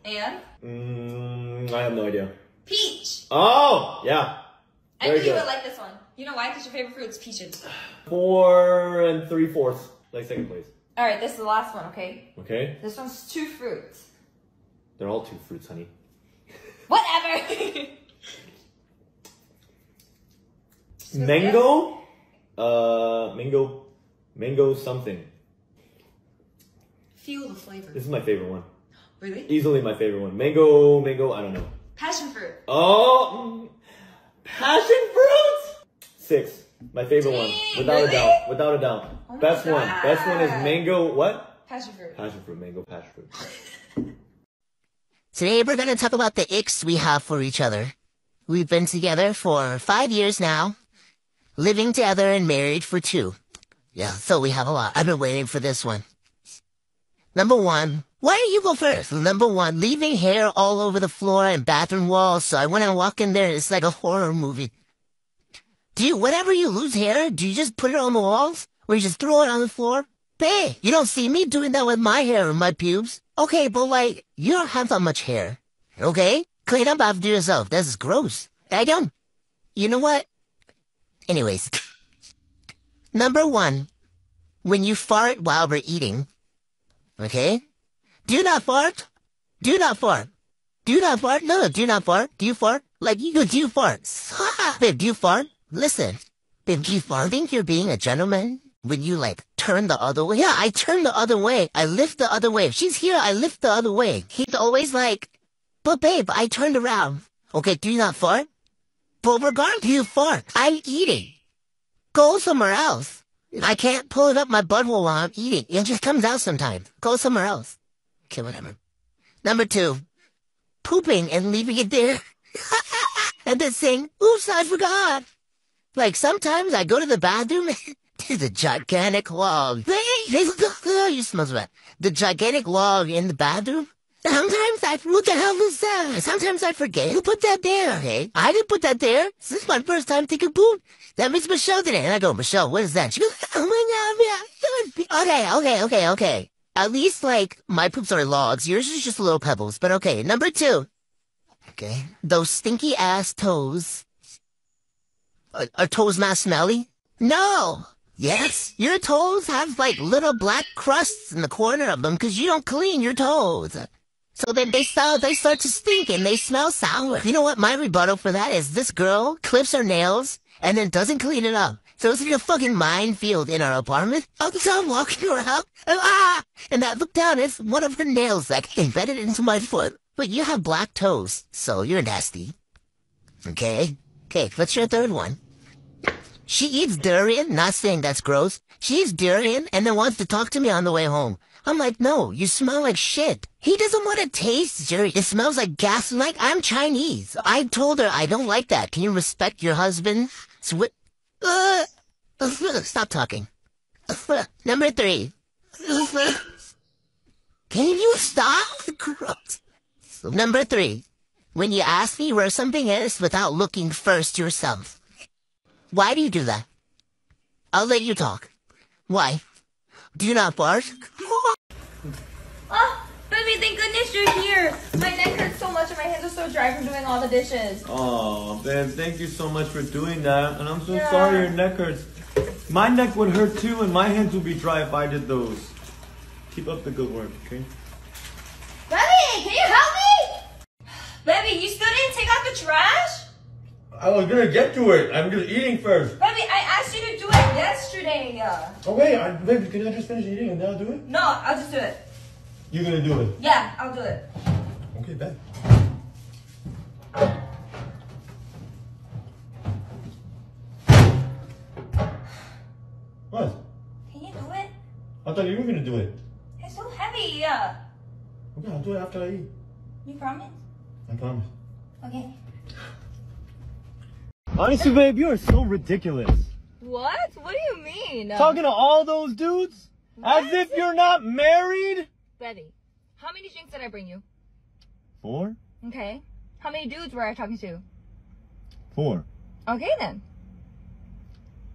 And? Mm, I have no idea. Peach. Oh, yeah. I think you would like this one. You know why? Because your favorite fruit's peaches. Four and three fourths, like second place. All right, this is the last one. Okay. Okay? This one's two fruits. They're all two fruits, honey. Whatever. Mango? Uh, mango, mango something. Feel the flavor. This is my favorite one. Really? Easily my favorite one. Mango, mango, I don't know. Passion fruit. Oh, mm, passion fruit. Six, my favorite one, Dang, without a doubt, without a doubt. Oh my Best one, best one is mango. What? Passion fruit. Passion fruit, mango, passion fruit. Today we're gonna talk about the icks we have for each other. We've been together for five years now, living together and married for two. Yeah, so we have a lot. I've been waiting for this one. Number one, why don't you go first? Number one, leaving hair all over the floor and bathroom walls. So I went and walk in there. It's like a horror movie. Do you, whenever you lose hair, do you just put it on the walls? Or you just throw it on the floor? Hey, you don't see me doing that with my hair and my pubes. Okay, but like, you don't have that much hair. Okay? Clean up after yourself. This is gross. I don't. You know what? Anyways. Number one, when you fart while we're eating. Okay? Do not fart. Do not fart. Do not fart. No, do not fart. Do you fart? Like you do you fart? Babe, do you fart? Listen. Do you? Think you're being a gentleman? When you like turn the other way? Yeah, I turn the other way. I lift the other way. If she's here, I lift the other way. He's always like, but babe, I turned around. Okay, do you not fart? But regardless, you fart. I'm eating. Go somewhere else. I can't pull it up my butthole while I'm eating. It just comes out sometimes. Go somewhere else. Okay, whatever. Number two, pooping and leaving it there. and then saying, oops, I forgot. Like sometimes I go to the bathroom there's a gigantic log. Oh, you smell bad. The gigantic log in the bathroom. Sometimes I, what the hell is that? Sometimes I forget. Who put that there? Okay, I didn't put that there. This is my first time taking poop. That means Michelle did it. And I go, Michelle, what is that? She goes, oh my god. Okay, okay, okay, okay. At least like my poops are logs. Yours is just little pebbles. But okay, number two. Okay, those stinky ass toes. Are, are toes not smelly? No. Yes, your toes have like little black crusts in the corner of them because you don't clean your toes. So then they start, they start to stink and they smell sour. You know what? My rebuttal for that is this girl clips her nails and then doesn't clean it up. So it's like a fucking minefield in our apartment. Time walking around, and, ah! And I look down, it's one of her nails like embedded into my foot. But you have black toes, so you're nasty. Okay? Okay, what's your third one? She eats durian, not saying that's gross. She eats durian and then wants to talk to me on the way home. I'm like, no, you smell like shit. He doesn't want to taste durian. It smells like gas. Like, I'm Chinese. I told her I don't like that. Can you respect your husband? Uh, stop talking. Number three. Can you stop? Gross. Number three. When you ask me where something is without looking first yourself. Why do you do that? I'll let you talk. Why? Do you not fart? Oh, baby, thank goodness you're here. My neck hurts so much and my hands are so dry from doing all the dishes. Oh, babe, thank you so much for doing that. And I'm so Yeah. sorry your neck hurts. My neck would hurt too, and my hands would be dry if I did those. Keep up the good work, okay? Baby, can you help me? Baby, you still didn't take out the trash? I was gonna get to it. I'm just eating first. Baby, I asked you to do it yesterday. Oh wait, I, babe, can I just finish eating and then I'll do it? No, I'll just do it. You're gonna do it. Yeah, I'll do it. Okay, bet. What? Can you do it? I thought you were gonna do it. It's so heavy. Yeah. Okay, I'll do it after I eat. You promise? I promise. Okay. Honestly, babe, you are so ridiculous. What? What do you mean? Uh, talking to all those dudes as if you're not married. Betty, how many drinks did I bring you? Four, Okay. How many dudes were I talking to? four. Okay then.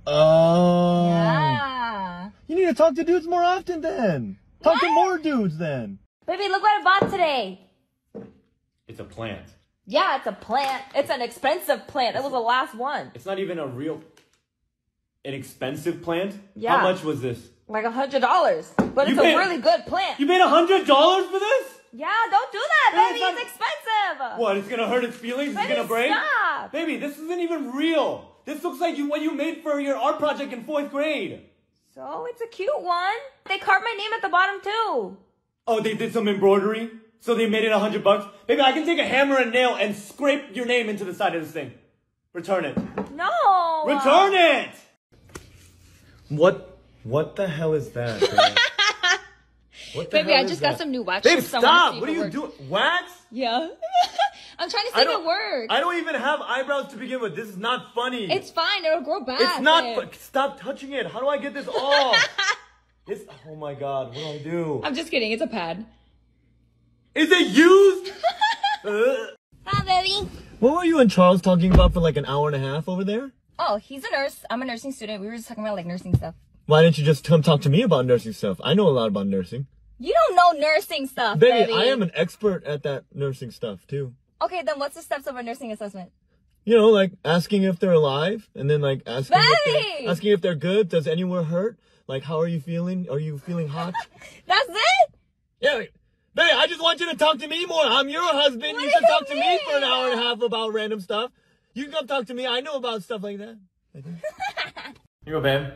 Oh. Yeah. You need to talk to dudes more often then. Talk to more dudes then. Baby, look what I bought today. It's a plant. Yeah, it's a plant. It's an expensive plant. It was the last one. It's not even a real, an expensive plant. Yeah. How much was this? Like a hundred dollars. But You it's paid- a really good plant. You paid a hundred dollars for this? yeah, don't do that, baby. it's It's, expensive. What? It's gonna hurt its feelings. Baby, it's gonna break. stop. Baby, this isn't even real. This looks like you what you made for your art project in fourth grade. So it's a cute one. They carved my name at the bottom too. Oh, they did some embroidery, so they made it a hundred bucks. Baby, I can take a hammer and nail and scrape your name into the side of this thing. Return it. No. Return it. What? What the hell is that? What the Baby, hell I is just that? got some new wax Babe, strips. I stop! What are you doing? Wax? Yeah. I'm trying to see I if it works. I don't even have eyebrows to begin with. This is not funny. It's fine. It'll grow back. It's not. Fu- Stop touching it. How do I get this off? it's. Oh my god. What do I do? I'm just kidding. It's a pad. Is it used? Uh. Hi, baby. What were you and Charles talking about for like an hour and a half over there? Oh, he's a nurse. I'm a nursing student. We were just talking about like nursing stuff. Why didn't you just come talk to me about nursing stuff? I know a lot about nursing. You don't know nursing stuff, Baby, baby. I am an expert at that nursing stuff too. Okay, then what's the steps of a nursing assessment? You know, like asking if they're alive, and then like asking if they're, asking if they're good. Does anywhere hurt? Like, how are you feeling? Are you feeling hot? That's it? yeah, babe. I just want you to talk to me more. I'm your husband. What you do should you talk to me for an hour and a half about random stuff. You can come talk to me. I know about stuff like that. Here you go, babe.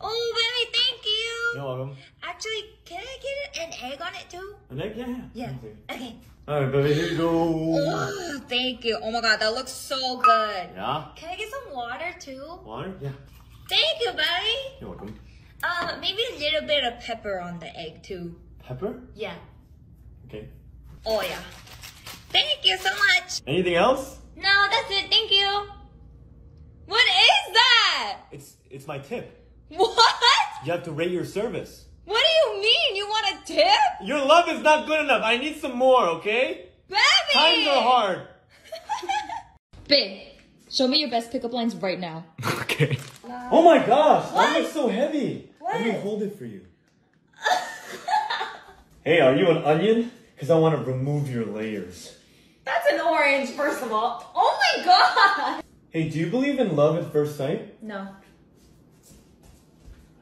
Oh, baby, thank you. You're welcome. Actually, can I get an egg on it too? An egg? yeah, yeah. Yeah. Okay. All right, baby. Here you go. Oh, thank you. Oh my god, that looks so good. Yeah. Can I get some water too? Water? Yeah. Thank you, buddy. You're welcome. Uh, maybe a little bit of pepper on the egg too. Pepper? Yeah. Okay. Oh yeah. Thank you so much. Anything else? No, that's it. Thank you. What is that? It's it's my tip. What? You have to rate your service. What do you mean? You want a tip? Your love is not good enough. I need some more, okay? Baby! Times are hard. Babe, show me your best pickup lines right now. Okay. Oh my gosh, why is it so heavy? What? Let me hold it for you. hey, are you an onion? Because I want to remove your layers. That's an orange, first of all. Oh my god! Hey, do you believe in love at first sight? No.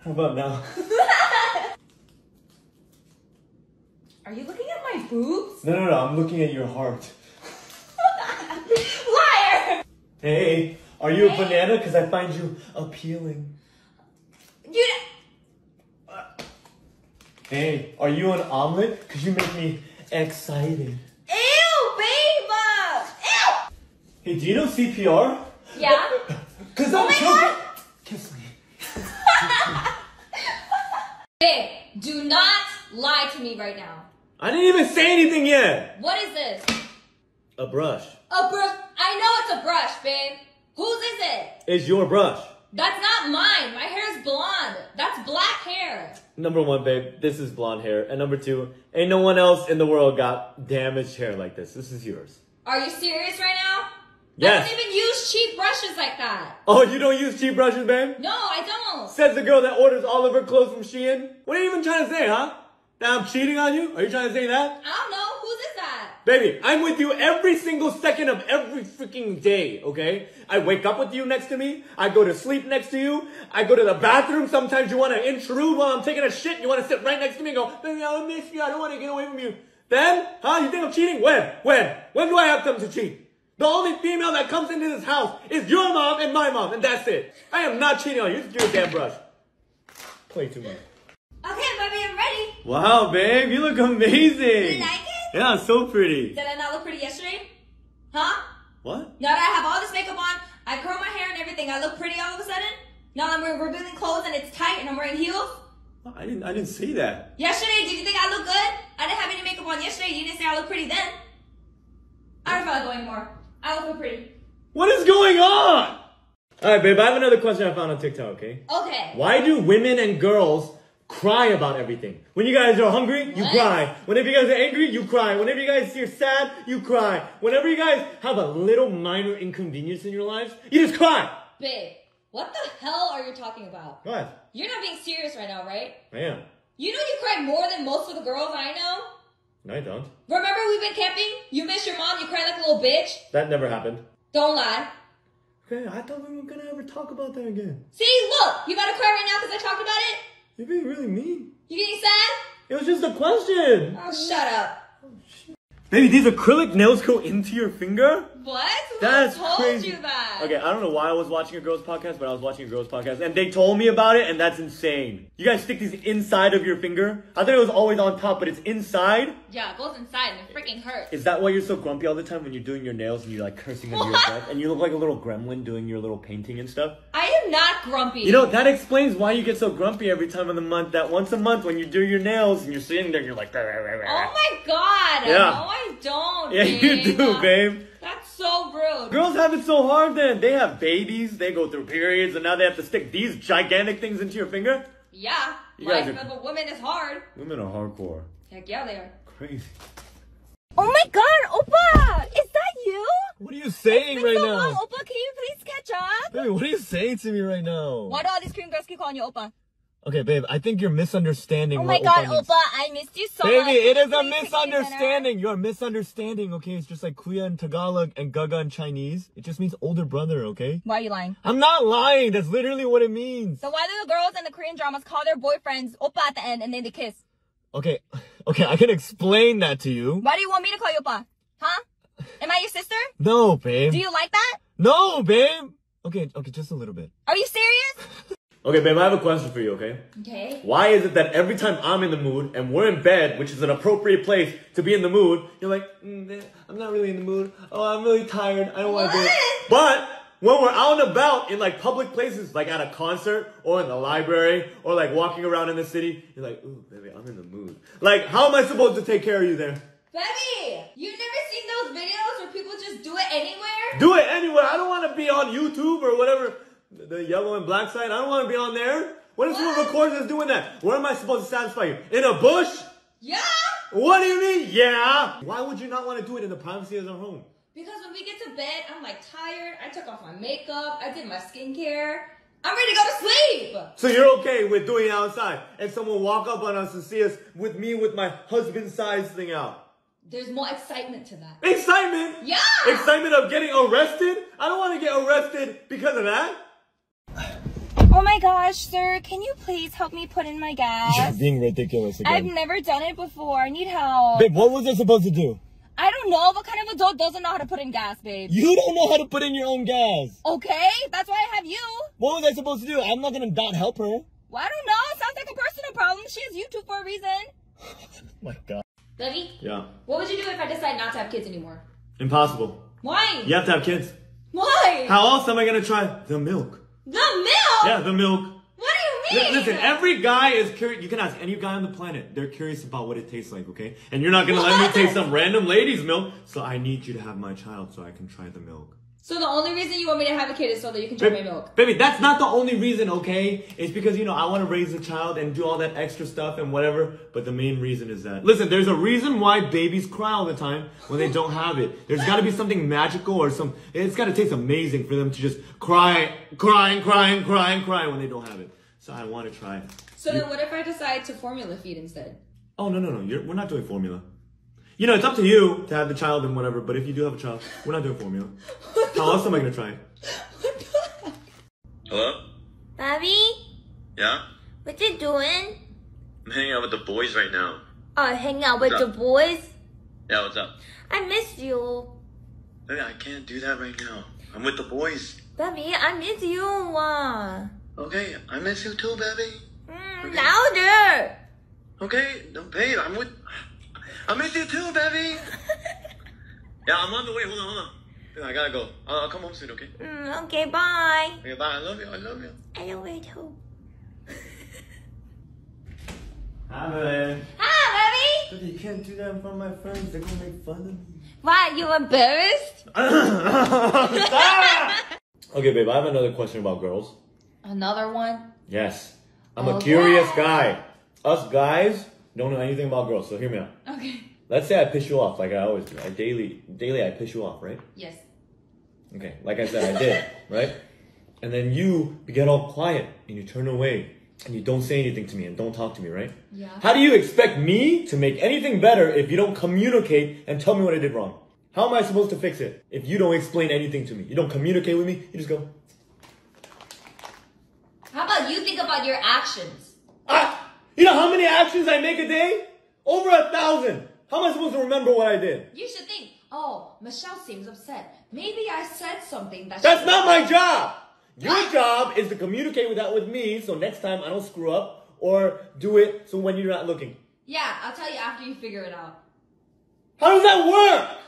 How about now? Are you looking at my boobs? No, no, no, I'm looking at your heart. Liar! Hey, are you a banana? Because I find you appealing. You. Hey, are you an omelet? Because you make me excited. Ew, babe! Ew! Hey, do you know CPR? Yeah? Because I'm oh choking. Kiss me. Babe, do not lie to me right now. I didn't even say anything yet. What is this? A brush. A brush. I know it's a brush, babe. Whose is it? It's your brush. That's not mine. My hair is blonde. That's black hair. Number one, babe, this is blonde hair. And number two, ain't no one else in the world got damaged hair like this. This is yours. Are you serious right now? Yes. I don't even use cheap brushes like that. Oh, you don't use cheap brushes, babe? No, I don't. Says the girl that orders all of her clothes from Shein. What are you even trying to say, huh? That I'm cheating on you? Are you trying to say that? I don't know. Whose is that? Baby, I'm with you every single second of every freaking day, okay? I wake up with you next to me. I go to sleep next to you. I go to the bathroom. Sometimes you want to intrude while I'm taking a shit. You want to sit right next to me and go, baby, I miss you. I don't want to get away from you. Then, huh? You think I'm cheating? When? When? When do I have time to cheat? The only female that comes into this house is your mom and my mom, and that's it. I am not cheating on you. It's your damn brush. Play too much. Okay, baby, I'm ready. Wow, babe, you look amazing. You like? Yeah, so pretty. Did I not look pretty yesterday? Huh? What? Now that I have all this makeup on, I curl my hair and everything, I look pretty all of a sudden? Now that I'm wearing revealing clothes and it's tight and I'm wearing heels? I didn't. I didn't see that. Yesterday, did you think I look good? I didn't have any makeup on yesterday. You didn't say I look pretty then. I don't feel like going more. I look pretty. What is going on? All right, babe. I have another question I found on TikTok. Okay. Okay. Why do women and girls cry about everything? When you guys are hungry, you What? cry. Whenever you guys are angry, you cry. Whenever you guys are sad, you cry. Whenever you guys have a little minor inconvenience in your lives, you just cry. Babe, what the hell are you talking about? Ahead. You're not being serious right now, right? I am. You know you cry more than most of the girls I know? No, I don't. Remember we've been camping? You miss your mom, you cry like a little bitch? That never happened. Don't lie. Okay, I thought we were gonna ever talk about that again. See, look, you gotta cry right now because I talked about it? You're being really mean. You getting sad? It was just a question. Oh, shut up. Oh, Baby, these acrylic nails go into your finger? What? Who That's told crazy. you that? Okay, I don't know why I was watching a girl's podcast, but I was watching a girl's podcast, and they told me about it, and that's insane. You guys stick these inside of your finger? I thought it was always on top, but it's inside? Yeah, it goes inside and it freaking hurts. Is that why you're so grumpy all the time when you're doing your nails and you're like cursing under your breath? And you look like a little gremlin doing your little painting and stuff? I am not grumpy. You know, that explains why you get so grumpy every time of the month. That once a month when you do your nails and you're sitting there, you're like. Oh my god. Yeah. No, I don't. yeah, you do, babe. That's so rude. Girls have it so hard then. They have babies, they go through periods, and now they have to stick these gigantic things into your finger? Yeah. You Life are- of a woman is hard. Women are hardcore. Heck yeah, they are. Crazy. Oh my god, Oppa! Is that you? What are you saying It's been so long, Oppa, can you please catch up? Baby, what are you saying to me right now? Why do all these Korean girls keep calling you Oppa? Okay, babe, I think you're misunderstanding Oh my god, oppa. Oppa, I missed you so much. Baby, it is a Please take me to dinner. misunderstanding. You're misunderstanding, okay? It's just like Kuya in Tagalog and Gege in Chinese. It just means older brother, okay? Why are you lying? I'm not lying. That's literally what it means. So why do the girls in the Korean dramas call their boyfriends Oppa at the end and then they kiss? Okay, okay, I can explain that to you. Why do you want me to call you Oppa? Huh? Am I your sister? No, babe. Do you like that? No, babe. Okay, okay, just a little bit. Are you serious? Okay, babe, I have a question for you, okay? Okay. Why is it that every time I'm in the mood and we're in bed, which is an appropriate place to be in the mood, you're like, mm, I'm not really in the mood. Oh, I'm really tired. I don't want to do it. But when we're out and about in like public places, like at a concert or in the library or like walking around in the city, you're like, ooh, baby, I'm in the mood. Like, how am I supposed to take care of you there? Baby, you've never seen those videos where people just do it anywhere? Do it anywhere. I don't want to be on YouTube or whatever, the- yellow and black side. I don't want to be on there. What if someone records us doing that? Where am I supposed to satisfy you? In a bush? Yeah. What do you mean? Yeah. Why would you not want to do it in the privacy of our home? Because when we get to bed, I'm like tired. I took off my makeup. I did my skincare. I'm ready to go to sleep. So you're okay with doing it outside, and someone walk up on us and see us with me with my husband size thing out. There's more excitement to that. Excitement. Yeah. Excitement of getting arrested. I don't want to get arrested because of that. Oh my gosh, sir, can you please help me put in my gas? being ridiculous again. I've never done it before. I need help. Babe, what was I supposed to do? I don't know. What kind of adult doesn't know how to put in gas, babe? You don't know how to put in your own gas. Okay, that's why I have you. What was I supposed to do? I'm not gonna not help her. Well, I don't know. Sounds like a personal problem. She has YouTube for a reason. my God. Baby, Yeah. what would you do if I decide not to have kids anymore? Impossible. Why? You have to have kids. Why? How else am I gonna try the milk? The milk? Yeah, the milk. What do you mean? Listen, every guy is curious. You can ask any guy on the planet. They're curious about what it tastes like, okay? And you're not gonna let me taste some random lady's milk. So I need you to have my child so I can try the milk. So the only reason you want me to have a kid is so that you can try my milk. Baby, that's not the only reason, okay? It's because, you know, I want to raise a child and do all that extra stuff and whatever. But the main reason is that. Listen, there's a reason why babies cry all the time when they don't have it. There's got to be something magical or some. It's got to taste amazing for them to just cry, crying, crying, crying, and cry, and cry when they don't have it. So I want to try. So then what if I decide to formula feed instead? Oh, no, no, no. You're, we're not doing formula. You know, it's up to you to have the child and whatever. But if you do have a child, we're not doing formula. How else am I going to try? Hello? Bobby, Yeah? what you doing? I'm hanging out with the boys right now. Oh, hang out with the boys? Yeah, what's up? I miss you. Baby, I can't do that right now. I'm with the boys. Bobby, I miss you. Uh, Okay, I miss you too, baby. mm, louder. Okay, no, babe, I'm with. I miss you too, baby. yeah, I'm on the way. Hold on, hold on. Babe, I gotta go. I'll, I'll come home soon, okay? Mm, okay, bye. Okay, bye. I love you. I love you. I love you too. Hi, Hi, baby. But You can't do that in front of my friends. They're gonna make fun of me. Why? You embarrassed? okay, babe, I have another question about girls. Another one? Yes. I'm a curious guy. Us guys don't know anything about girls, so hear me out. Okay. Let's say I piss you off like I always do. I daily daily I piss you off, right? Yes. Okay, like I said, I did, right? And then you get all quiet and you turn away and you don't say anything to me and don't talk to me, right? Yeah. How do you expect me to make anything better if you don't communicate and tell me what I did wrong? How am I supposed to fix it if you don't explain anything to me? You don't communicate with me, you just go, How about you think about your actions? ah! You know how many actions I make a day? Over a thousand! How am I supposed to remember what I did? You should think, oh, Michelle seems upset. Maybe I said something that That's not my job! Your job is to communicate with that with me so next time I don't screw up or do it so when you're not looking. Yeah, I'll tell you after you figure it out. How does that work?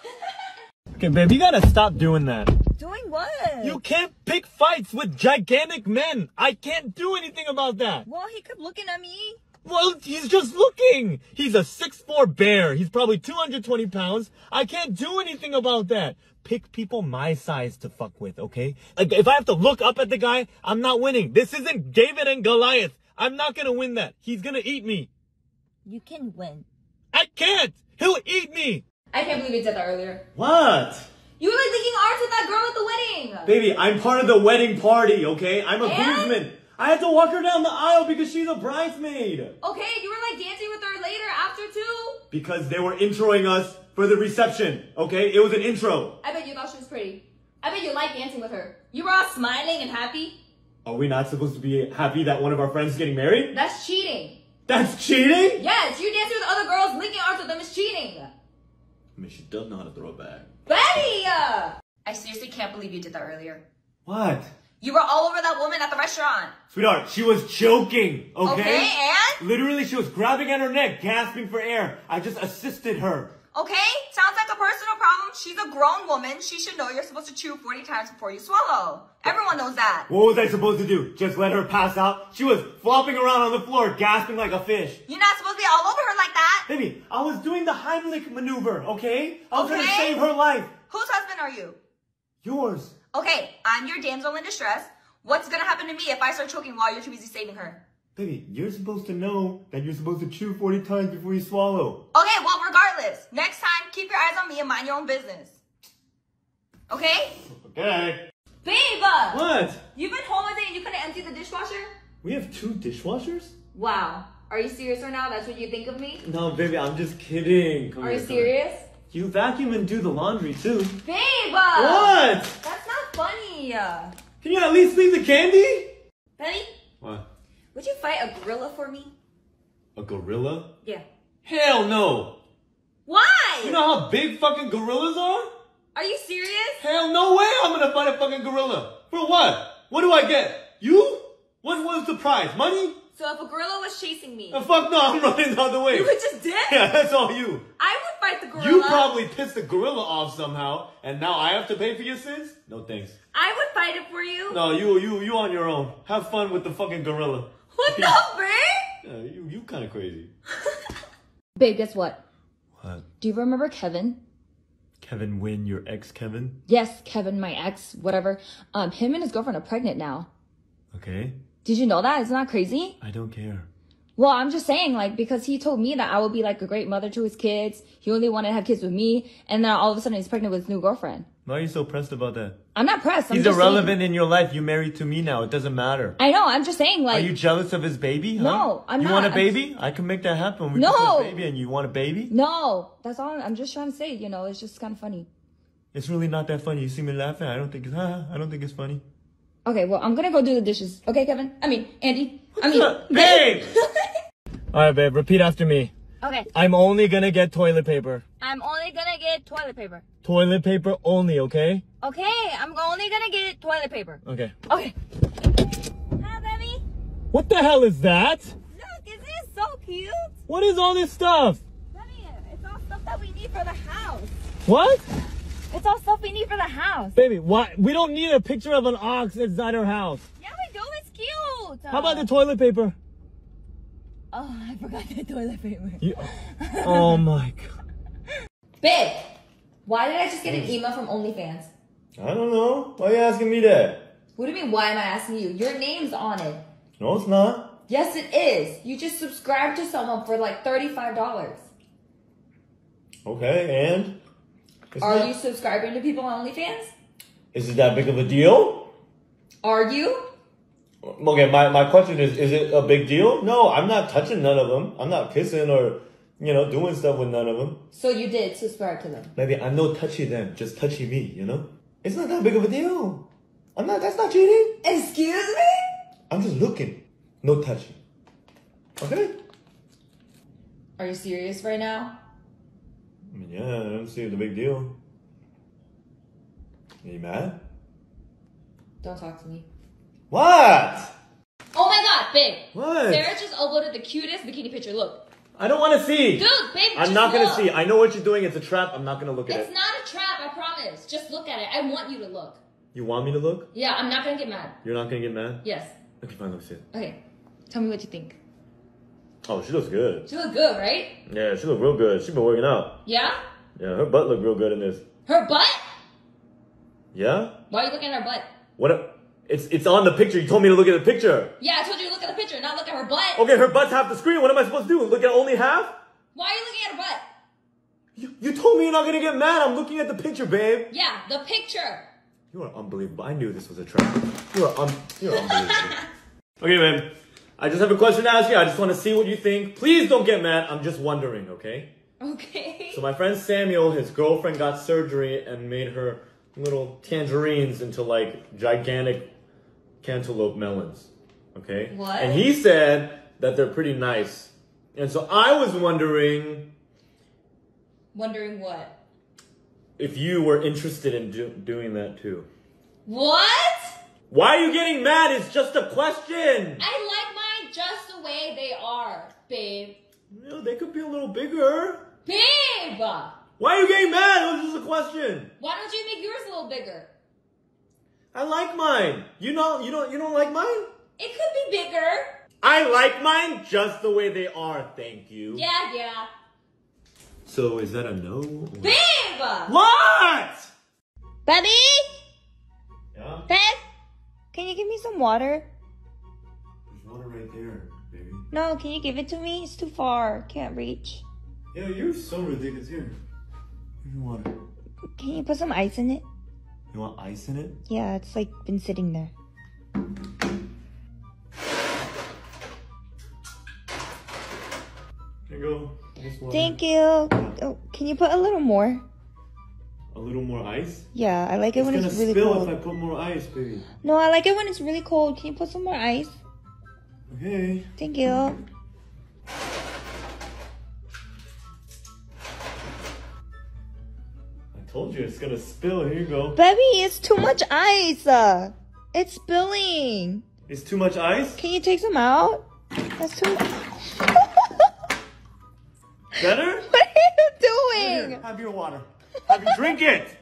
okay, babe, you gotta stop doing that. Doing what? You can't pick fights with gigantic men. I can't do anything about that. Well, he kept looking at me. Well, he's just looking. He's a 6'4 bear. He's probably 220 pounds. I can't do anything about that. Pick people my size to fuck with, okay? Like, if I have to look up at the guy, I'm not winning. This isn't David and Goliath. I'm not gonna win that. He's gonna eat me. You can win. I can't. He'll eat me. I can't believe you did that earlier. What? You were like linking arms with that girl at the wedding. Baby, I'm part of the wedding party, okay? I'm a And? groomsman. I had to walk her down the aisle because she's a bridesmaid. Okay, you were like dancing with her later after too. Because they were introing us for the reception, okay? It was an intro. I bet you thought she was pretty. I bet you liked dancing with her. You were all smiling and happy. Are we not supposed to be happy that one of our friends is getting married? That's cheating. That's cheating? Yes, you dancing with other girls, linking arms with them is cheating. I mean, she does know how to throw it back. Betty! I seriously can't believe you did that earlier. What? You were all over that woman at the restaurant. Sweetheart, she was choking, okay? Okay, and? Literally, she was grabbing at her neck, gasping for air. I just assisted her. Okay, sounds like a personal problem. She's a grown woman. She should know you're supposed to chew 40 times before you swallow. Everyone knows that. What was I supposed to do? Just let her pass out? She was flopping around on the floor, gasping like a fish. You're not supposed to be all over her like that. Baby, I was doing the Heimlich maneuver, okay? I was trying to save her life. Whose husband are you? Yours. Okay, I'm your damsel in distress. What's gonna happen to me if I start choking while you're too busy saving her? Baby, you're supposed to know that you're supposed to chew 40 times before you swallow. Okay, well, regardless, next time, keep your eyes on me and mind your own business. Okay? Okay. Babe! What? You've been home all day and you couldn't empty the dishwasher? We have two dishwashers? Wow. Are you serious right now? That's what you think of me? No, baby, I'm just kidding. Come Are here, you here. You vacuum and do the laundry too. Babe! uh, What? That's not funny. Can you at least leave the candy? Betty, What? would you fight a gorilla for me? A gorilla? Yeah. Hell no! Why? You know how big fucking gorillas are? Are you serious? Hell no way I'm gonna fight a fucking gorilla. For what? What do I get? You? What was the prize? Money? So if a gorilla was chasing me, Oh, fuck no, I'm running the other way. you would just dip? Yeah, that's all you. I would fight the gorilla. You probably pissed the gorilla off somehow, and now I have to pay for your sins? No thanks. I would fight it for you. No, you, you, you on your own. Have fun with the fucking gorilla. What the, babe? Yeah, you, you kind of crazy. Babe, guess what? What? Do you remember Kevin? Kevin Win, your ex Kevin? Yes, Kevin, my ex, whatever. Um, him and his girlfriend are pregnant now. Okay. Did you know that? Isn't that crazy? I don't care. Well, I'm just saying, like, because he told me that I would be like a great mother to his kids. He only wanted to have kids with me, and then all of a sudden he's pregnant with his new girlfriend. Why are you so pressed about that? I'm not pressed. I'm He's just irrelevant saying- in your life. You married to me now. It doesn't matter. I know. I'm just saying, like, Are you jealous of his baby? Huh? No, I'm you not. want a baby? I can make that happen. We No. a baby and you want a baby? no, that's all. I'm just trying to say. You know, it's just kind of funny. It's really not that funny. You see me laughing. I don't think it's. I don't think it's funny. Okay, well, I'm gonna go do the dishes. Okay, Kevin? I mean, Andy. I mean, babe. All right, babe. Repeat after me. Okay, I'm only gonna get toilet paper. I'm only gonna get toilet paper. Toilet paper only. Okay. Okay, I'm only gonna get toilet paper. Okay. Okay. Hi, baby. What the hell is that? Look, isn't it so cute? What is all this stuff? Baby, it's all stuff that we need for the house. What? It's all stuff we need for the house. Baby, why? We don't need a picture of an ox inside our house. Yeah, we do. It's cute. How about the toilet paper? Oh, I forgot the toilet paper. You, oh my god. babe, why did I just get an email from OnlyFans? I don't know. Why are you asking me that? What do you mean, why am I asking you? Your name's on it. No, it's not. Yes, it is. You just subscribed to someone for like $35. Okay, and? It's Are not- you subscribing to people on OnlyFans? Is it that big of a deal? Are you? Okay, my, my question is, is it a big deal? No, I'm not touching none of them. I'm not kissing or, you know, doing stuff with none of them. So you did subscribe to them. Maybe I'm no touchy them, just touchy me, you know? It's not that big of a deal. I'm not, that's not cheating. Excuse me? I'm just looking. No touching. Okay? Are you serious right now? Er I mean, yeah, I don't see the big deal. Are you mad? Don't talk to me. What? Oh my god, babe. What? Sarah just uploaded the cutest bikini picture. Look. I don't want to see. Dude, babe, I'm not gonna see. I know what you're doing. It's a trap. I'm not gonna look at It's it. It's not a trap, I promise. Just look at it. I want you to look. You want me to look? Yeah, I'm not gonna get mad. You're not gonna get mad? Yes. Okay, fine. Let me see it. Okay. Tell me what you think. Oh, she looks good. She look good, right? Yeah, she look real good. She been working out. Yeah? Yeah, her butt look real good in this. Her butt? Yeah? Why are you looking at her butt? What? A, it's it's on the picture. You told me to look at the picture. Yeah, I told you to look at the picture, not look at her butt. Okay, her butt's half the screen. What am I supposed to do? Look at only half? Why are you looking at her butt? You, you told me you're not gonna get mad. I'm looking at the picture, babe. Yeah, the picture. You are unbelievable. I knew this was a trap. You are un- you are unbelievable. okay, man. I just have a question to ask you. I just want to see what you think. Please don't get mad. I'm just wondering, okay? Okay. So my friend Samuel, his girlfriend got surgery and made her little tangerines into like gigantic cantaloupe melons. Okay? What? And he said that they're pretty nice. And so I was wondering Wondering what? if you were interested in do- doing that too. What? Why are you getting mad? It's just a question. I like mine just the way they are, babe. You know, they could be a little bigger. Babe! Why are you getting mad? It was just a question. Why don't you make yours a little bigger? I like mine. You know, you don't, you don't like mine? It could be bigger. I like mine just the way they are. Thank you. Yeah, yeah. So is that a no? Babe! What? Baby? Yeah. Babe? Can you give me some water? Right there, baby. No, can you give it to me? It's too far. Can't reach. Yeah, you're so ridiculous. Here. Here's your water. Can you put some ice in it? You want ice in it? Yeah, it's like been sitting there. Here you go. Thank you. Oh, can you put a little more? A little more ice. Yeah, I like it It's when gonna it's really spill cold. if I put more ice, baby. No, I like it when it's really cold. Can you put some more ice? Okay. Thank you. I told you it's gonna spill. Here you go. Baby, it's too much ice. Uh, it's spilling. It's too much ice. Can you take some out? That's too much. Better? what are you Here, doing? have your water. Have you drink it.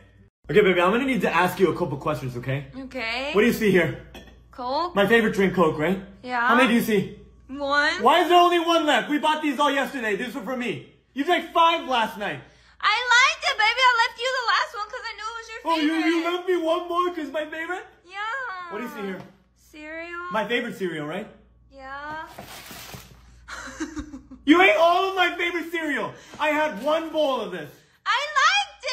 Okay, baby, I'm gonna need to ask you a couple questions, okay? Okay. What do you see here? Coke? My favorite drink, Coke, right? Yeah. How many do you see? One. Why is there only one left? We bought these all yesterday. These were for me. You drank five last night. I liked it, baby. I left you the last one because I knew it was your favorite. Oh, you, you left me one more because my favorite? Yeah. What do you see here? Cereal? My favorite cereal, right? Yeah. You ate all of my favorite cereal. I had one bowl of this. I liked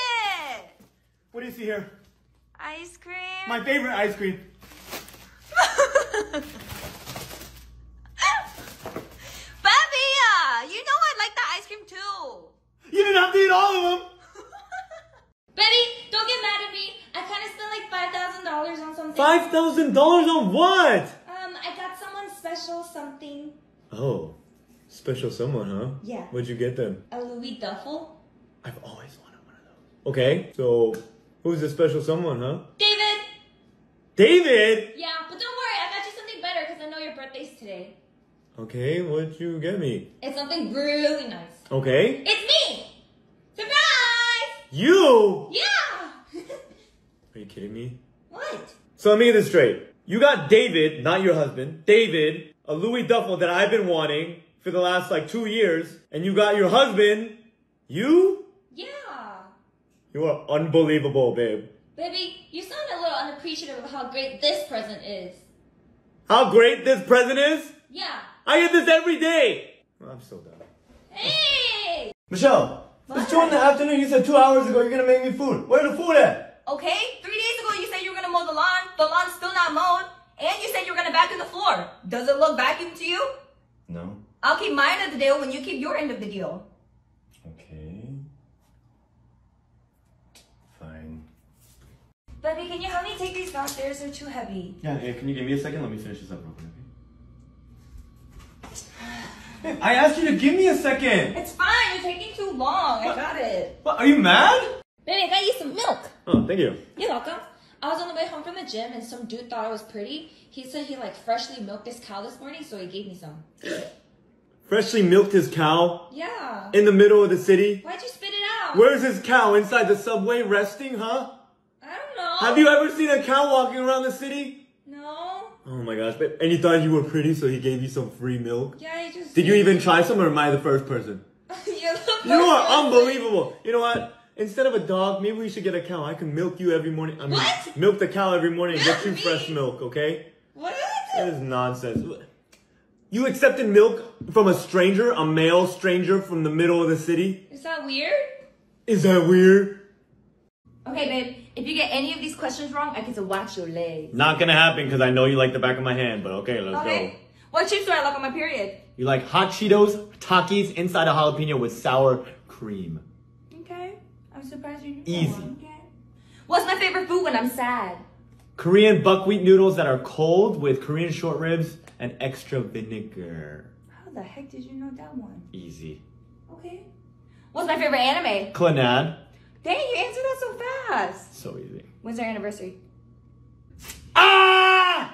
it. What do you see here? Ice cream. My favorite ice cream. You know I like that ice cream too. You didn't have to eat all of them. Baby, don't get mad at me. I kind of spent like $5,000 on something. Five thousand dollars on what? Um, I got someone special something. Oh, special someone, huh? Yeah. What'd you get them? A Louis Duffel. I've always wanted one of those. Okay, so who's the special someone, huh? David! David. Yeah, but don't worry, I got you something better because I know your birthday's today. Okay, what'd you get me? It's something really nice. Okay, It's me! Surprise! you. Yeah! Are you kidding me? what? So let me get this straight. You got David, not your husband, David, a Louis Duffel that I've been wanting for the last like two years, and you got your husband, you? Yeah. You are unbelievable, babe. Baby, you sound a little unappreciative of how great this present is. How great this present is? Yeah. I get this every day. Oh, I'm so done. Hey! Michelle, it's two in the afternoon. You said two hours ago you're gonna make me food. Where the food at? Okay, three days ago you said you were gonna mow the lawn. The lawn's still not mowed. And you said you were gonna vacuum the floor. Does it look vacuum to you? No. I'll keep my end of the deal when you keep your end of the deal. Okay. Fine. Baby, can you help me take these downstairs? They're too heavy. Yeah, yeah, can you give me a second? Let me finish this up real quick. Okay? I asked you to give me a second. It's fine. You're taking too long. I got it. What, are you mad? Baby, I got you some milk. Oh, thank you. You're welcome. I was on the way home from the gym and some dude thought I was pretty. He said he like freshly milked his cow this morning, so he gave me some. Freshly milked his cow Yeah. in the middle of the city. Why'd you spit it out? Where's his cow? Inside the subway resting, huh? I don't know. Have you ever seen a cow walking around the city? Oh my gosh, but and he thought you were pretty, so he gave you some free milk? Yeah, he just. Did you even try some, or am I the first person? You're the first You are person. unbelievable. You know what? Instead of a dog, maybe we should get a cow. I can milk you every morning. I mean, What? milk the cow every morning and get you Milk fresh milk, okay? What? That is nonsense. You accepted milk from a stranger, a male stranger from the middle of the city? Is that weird? Is that weird? Okay, babe. If you get any of these questions wrong, I get to watch your legs. Not gonna happen because I know you like the back of my hand, but okay, let's go. Okay. What chips do I like on my period? You like hot Cheetos, Takis inside a jalapeno with sour cream. Okay. I'm surprised you knew that Easy. one. Okay. What's my favorite food when I'm sad? Korean buckwheat noodles that are cold with Korean short ribs and extra vinegar. How the heck did you know that one? Easy. Okay. What's my favorite anime? Clannad. Dang, you answered that so fast. So easy. When's our anniversary? Ah!